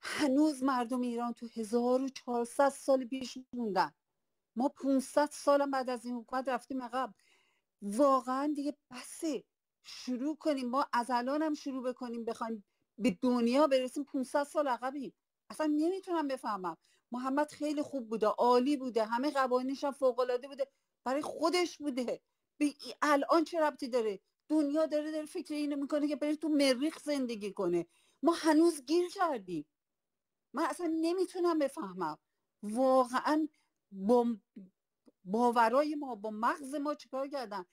هنوز مردم ایران تو 1400 سال پیش موندن. ما 500 سال بعد از این حکومت رفتیم عقب. واقعا دیگه بسه. شروع کنیم. ما از الان هم شروع بکنیم بخوایم به دنیا برسیم. 500 سال عقبیم. اصلا نمی‌تونم بفهمم. محمد خیلی خوب بوده عالی بوده همه قوانینش هم فوق العاده بوده. برای خودش بوده. به الان چه ربطی داره؟ دنیا داره داره فکر اینو می‌کنه که بره تو مریخ زندگی کنه. ما هنوز گیر کردیم. من اصلا نمی‌تونم بفهمم. واقعا با باورای ما با مغز ما چیکار کردن؟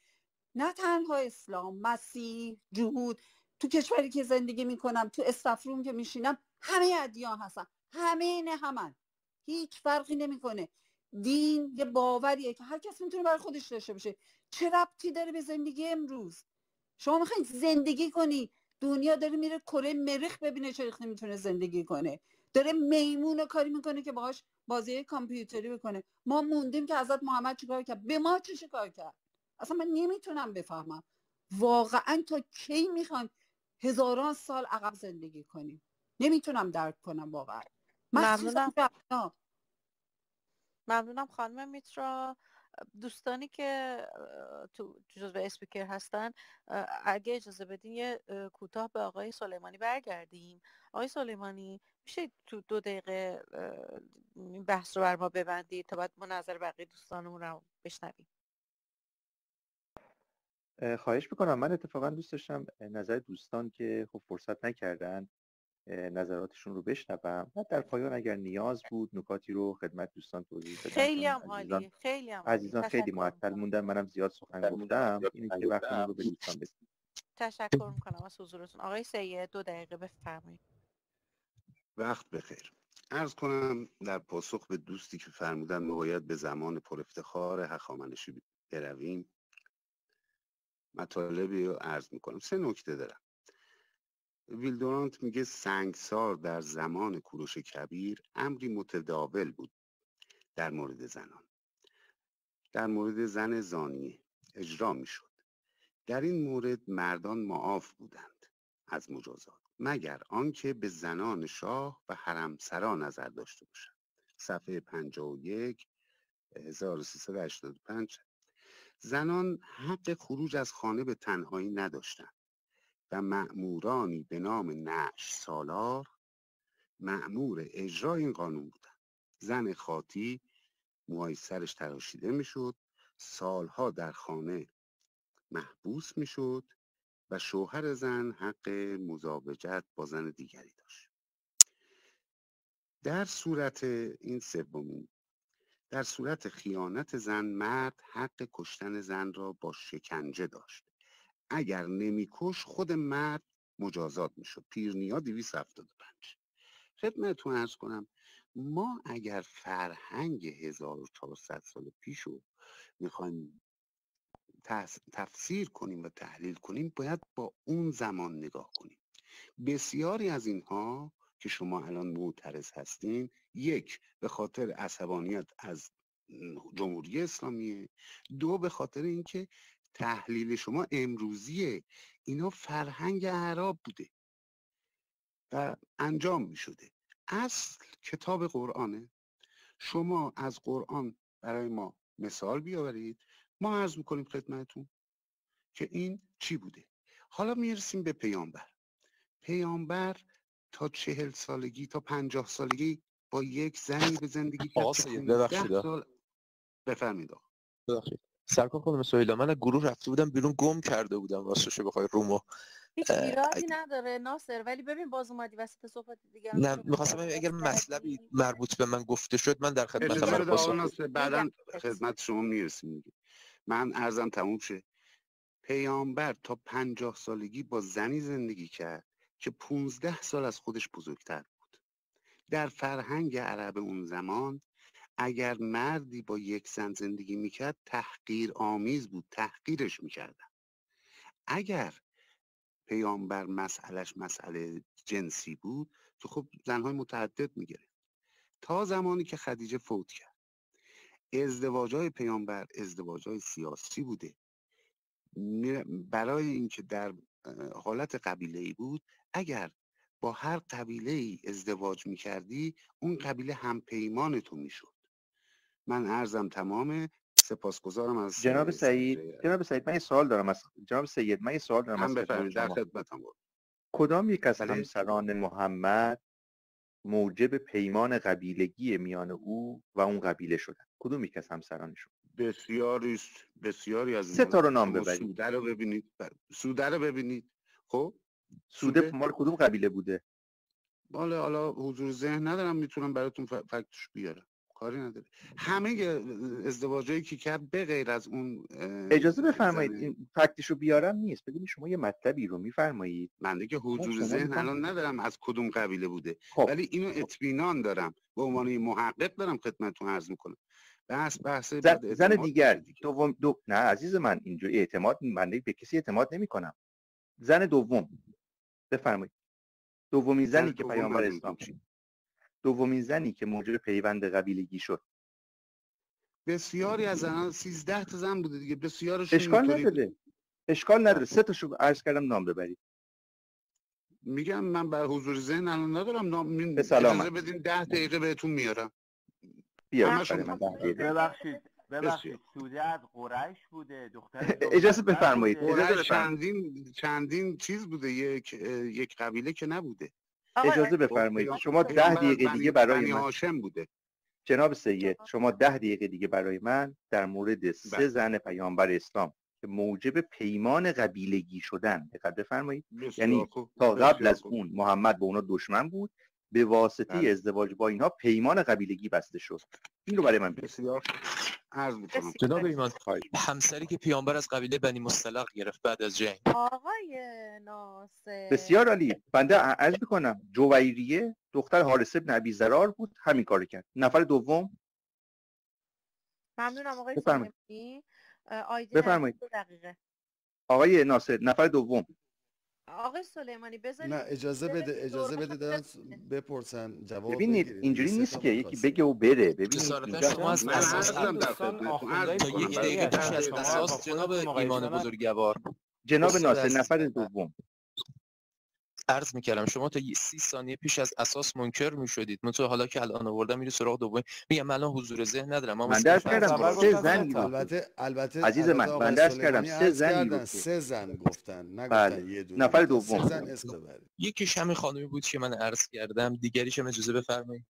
نه تنها اسلام مسیح جهود. تو کشوری که زندگی می‌کنم تو استفروم که میشینم همه ادیان هستن. همه اینه همن. هیچ فرقی نمی‌کنه. دین یه باوریه که هر کس می‌تونه برای خودش داشته باشه. چه ربطی داره به زندگی امروز؟ شما می‌خواید زندگی کنی. دنیا داره میره کره مریخ ببینه چه نمی‌تونه زندگی کنه. داره میمون کاری می‌کنه که باهاش بازی کامپیوتری بکنه. ما موندیم که حضرت محمد چیکار کرد؟ به ما چه چیکار کرد؟ اصلا من نمی‌تونم بفهمم. واقعا تا کی می‌خوان هزاران سال عقب زندگی کنیم؟ نمی‌تونم درک کنم واقعا. ممنونم. ممنونم خانم میترا. دوستانی که تو جزو اسپیکر هستن اگه اجازه بدین یه اه، کوتاه به آقای سلیمانی برگردیم. آقای سلیمانی میشه تو دو دقیقه این بحث رو بر ما ببندید تا بعد ما نظر بقیه دوستانمون رو بشنویم؟ اه، خواهش می‌کنم. من اتفاقا دوست داشتم نظر دوستان که خب فرصت نکردن نظراتشون رو بشنوم. و در پایان اگر نیاز بود نکاتی رو خدمت دوستان توضیح بدم. خیلی هم عزیزان. عالی خیلی هم عزیزان خیلی معطل موندن منم زیاد سخن گفتم. اینه که وقتمون رو به دوستان بدیم. تشکر می‌کنم از حضورتون. آقای سید دو دقیقه بفرمایید. وقت بخیر. عرض کنم در پاسخ به دوستی که فرمودن ما باید به زمان پر افتخار هخامنشی برویم مطالبی رو عرض می‌کنم. سه نکته دارم. ویلدورانت میگه سنگسار در زمان کوروش کبیر امری متداول بود در مورد زنان. در مورد زن زانیه اجرا می‌شد. در این مورد مردان معاف بودند از مجازات مگر آنکه به زنان شاه و حرمسرا نظر داشته باشند. صفحه 51 1385 زنان حق خروج از خانه به تنهایی نداشتند. و مأمورانی به نام نعش سالار مأمور اجرای این قانون بودند زن خاطی موهای سرش تراشیده می‌شد سالها در خانه محبوس می‌شد و شوهر زن حق مزاوجت با زن دیگری داشت. در صورت این سومین در صورت خیانت زن مرد حق کشتن زن را با شکنجه داشت. اگر نمیکش خود مرد مجازات می‌شد. پیرنیا 275 خدمتتون ارز کنم ما اگر فرهنگ 1400 سال پیش رو می‌خوایم تفسیر کنیم و تحلیل کنیم باید با اون زمان نگاه کنیم. بسیاری از اینها که شما الان معترض هستین یک به خاطر عصبانیت از جمهوری اسلامیه دو به خاطر اینکه تحلیل شما امروزیه. اینا فرهنگ عرب بوده و انجام می شده اصل کتاب قرآنه. شما از قرآن برای ما مثال بیاورید. ما عرض می‌کنیم خدمتون که این چی بوده. حالا می‌رسیم به پیامبر. پیامبر تا چهل سالگی تا پنجاه سالگی با یک زنی به زندگی کرد. بفرمید آقا. ببخشید. سرکار خانم سهیلا من از گروه رفته بودم بیرون گم کرده بودم. راستش بخوای رومو. هیچ ایرادی نداره ناصر. ولی ببین باز اومدی وسط صحبت دیگه نه می‌خواستم اگر مطلبی مربوط به من گفته شد من در خدمت ناصر بعدا خدمت شما می‌رسیم من ارزم تموم شه. پیامبر تا پنجاه سالگی با زنی زندگی کرد که پونزده سال از خودش بزرگتر بود. در فرهنگ عرب اون زمان اگر مردی با یک زن زندگی می‌کرد تحقیر آمیز بود تحقیرش می‌کردن. اگر پیامبر مسئلش مسئله جنسی بود که خب زنهای متعدد می‌گرفت. تا زمانی که خدیجه فوت کرد. ازدواج های پیامبر ازدواج های سیاسی بوده. برای اینکه در حالت قبیله ای بود اگر با هر قبیله ای ازدواج می کردی اون قبیله هم پیمان تو می شد من عرضم تمامه. سپاسگزارم از جناب سعید جناب سعید من یه سوال دارم از جناب سید من یه سوال دارم هم از بفرمایید در. خدمتم بود کدام یک از بله. همسران محمد موجب پیمان قبیلگی میان او و اون قبیله شدن؟ کدوم یک از همسرانشون؟ بسیاری است بسیاری از سه تا رو نام ببرید. سوده رو ببینید. سوده رو ببینید. خب؟ سوده مال کدوم قبیله بوده؟ بالا حالا حضور ذهن ندارم می‌تونم براتون فکتش بیارم. کاری نداره. همه ازدواجایی که کرد به غیر از اون اجازه بفرمایید این فکتش رو بیارم نیست. ببینید شما یه مطلبی رو میفرمایید. من دیگه حضور شما ذهن الان ندارم از کدوم قبیله بوده. خب. ولی اینو اطمینان دارم. به عنوان محقق دارم خدمتتون عرض می‌کنم. بحث بحث زن, زن دیگر دوم دو نه عزیز من اینجوری اعتماد من به کسی اعتماد نمی کنم زن دوم. بفرمایید. دومین زنی زن که پیامبر اسلام؟ دومین زنی که موجب پیوند قبیلگی شد. بسیاری از زنان 13 تا زن بوده دیگه. بسیارشون اشکال. نداره. اشکال نداره. سه تاشو عرض کردم نام ببرید. میگم من بر حضور ذهن الان ندارم. نام به سلامت. اجازه بدین ده دقیقه بهتون میارم. بیا دقیقه. ببخشید ببخشید. سوده از قریش بوده دختر اجازه بفرمایید. چندین چندین چیز بوده. یک یک قبیله که نبوده. اجازه خب، بفرمایید. پیام- شما ده پیامبر دقیقه دیگه برای من. هاشم بوده. جناب سید شما ده دقیقه دیگه برای من در مورد سه بله. زن پیامبر اسلام که موجب پیمان قبیلگی شدن. دقت بفرمایید. یعنی تا قبل از. اون محمد با اونا دشمن بود. به واسطه بله. ازدواج با اینها پیمان قبیلگی بسته شد. این رو برای من. بسیار عرض می‌کنم. جناب ایمان همسری که پیامبر از قبیله بنی مصطلق گرفت بعد از جنگ. آقای ناصر. بسیار عالی. بنده عرض می‌کنم جویریه دختر حارس ابن ابی زرار بود همین کارو کرد. نفر دوم. ممنونم آقای بفرمایید. بفرمایید. دقیقه. آقای ناصر نفر دوم. آقای سلیمانی بذارید نه اجازه بده اجازه بده دارن بپرسن جواب ببینید. اینجوری نیست که یکی. بگه و بره ببینید شما از اساس تا یک دقیقه پیش از اساس جناب ایمان بزرگوار. جناب ناصر نفر دوم. عرض می‌کردم شما تا یه سی ثانیه پیش از اساس منکر می‌شدید منتها حالا که الان آوردم میری سراغ دوم میگم من الان حضور ذهن ندارم من درس کردم. سه زن. البته البته عزیز من، من درس کردم. سه. سه زن گفتن نگفتن بله. یه دونه نفر. دوم. یکیش همین خانمی بود که من عرض کردم دیگریش هم اجازه بفرمایید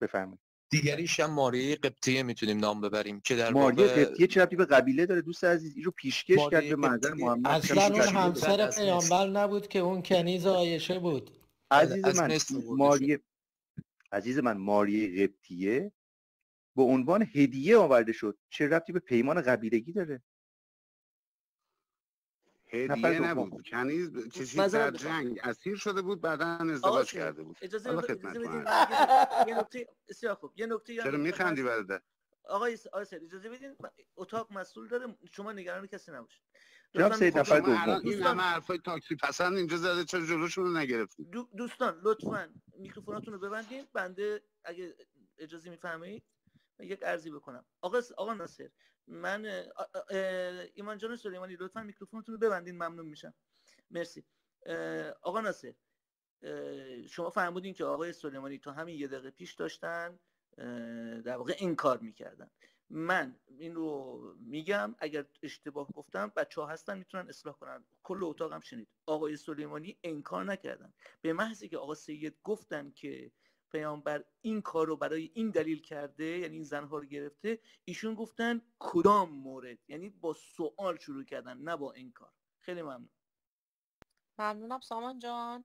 بفرمایید دیگریش هم ماریه قبطیه می‌تونیم نام ببریم که در ماریه واقع قبطیه چه ربطی به قبیله داره دوست عزیز این رو پیشکش کرد به منظر. محمد اصلا اون. همسر از. پیامبر نبود که اون کنیز آیشه بود عزیز از من آورده ماریه عزیز من ماریه قبطیه به عنوان هدیه آورده شد چه ربطی به پیمان قبیلگی داره هدیه دوم. نبود. کنیز کشید معذرت در. جنگ اسیر شده بود بعدا ازدواج کرده بود. اجازه حالا ب- خدمت اجازه بدین من من یه- نکته بسیار خوب. یه نکته چرا میخندی برده آقای آقای سید اجازه بدین؟ اتاق مسئول داره شما نگران کسی نباشید. جناب لطفاً سید نفر دوم. این دوستان- همه حرفای تاکسی پسند اینجا زده چرا جلوشون رو نگرفتید؟ دو- دوستان لطفا میکروفوناتون رو ببندید بنده اگه اجازه میفرمایید یک عرضی بکنم. آقا س- آقا ناصر من ایمان جان سلیمانی لطفا میکروفونتون رو ببندید ممنون میشم. مرسی. آقا ناصر شما فرمودین که آقای سلیمانی تا همین یه دقیقه پیش داشتن در واقع این کار می‌کردن. من این رو میگم اگر اشتباه گفتم بچه ها هستن می‌تونن اصلاح کنن. کل اتاقم شنید. آقای سلیمانی انکار نکردن. به محضی که آقا سید گفتن که پیامبر این کار رو برای این دلیل کرده یعنی این زنها رو گرفته ایشون گفتن کدام مورد؟ یعنی با سوال شروع کردن نه با انکار. خیلی ممنون. ممنونم سامان جان.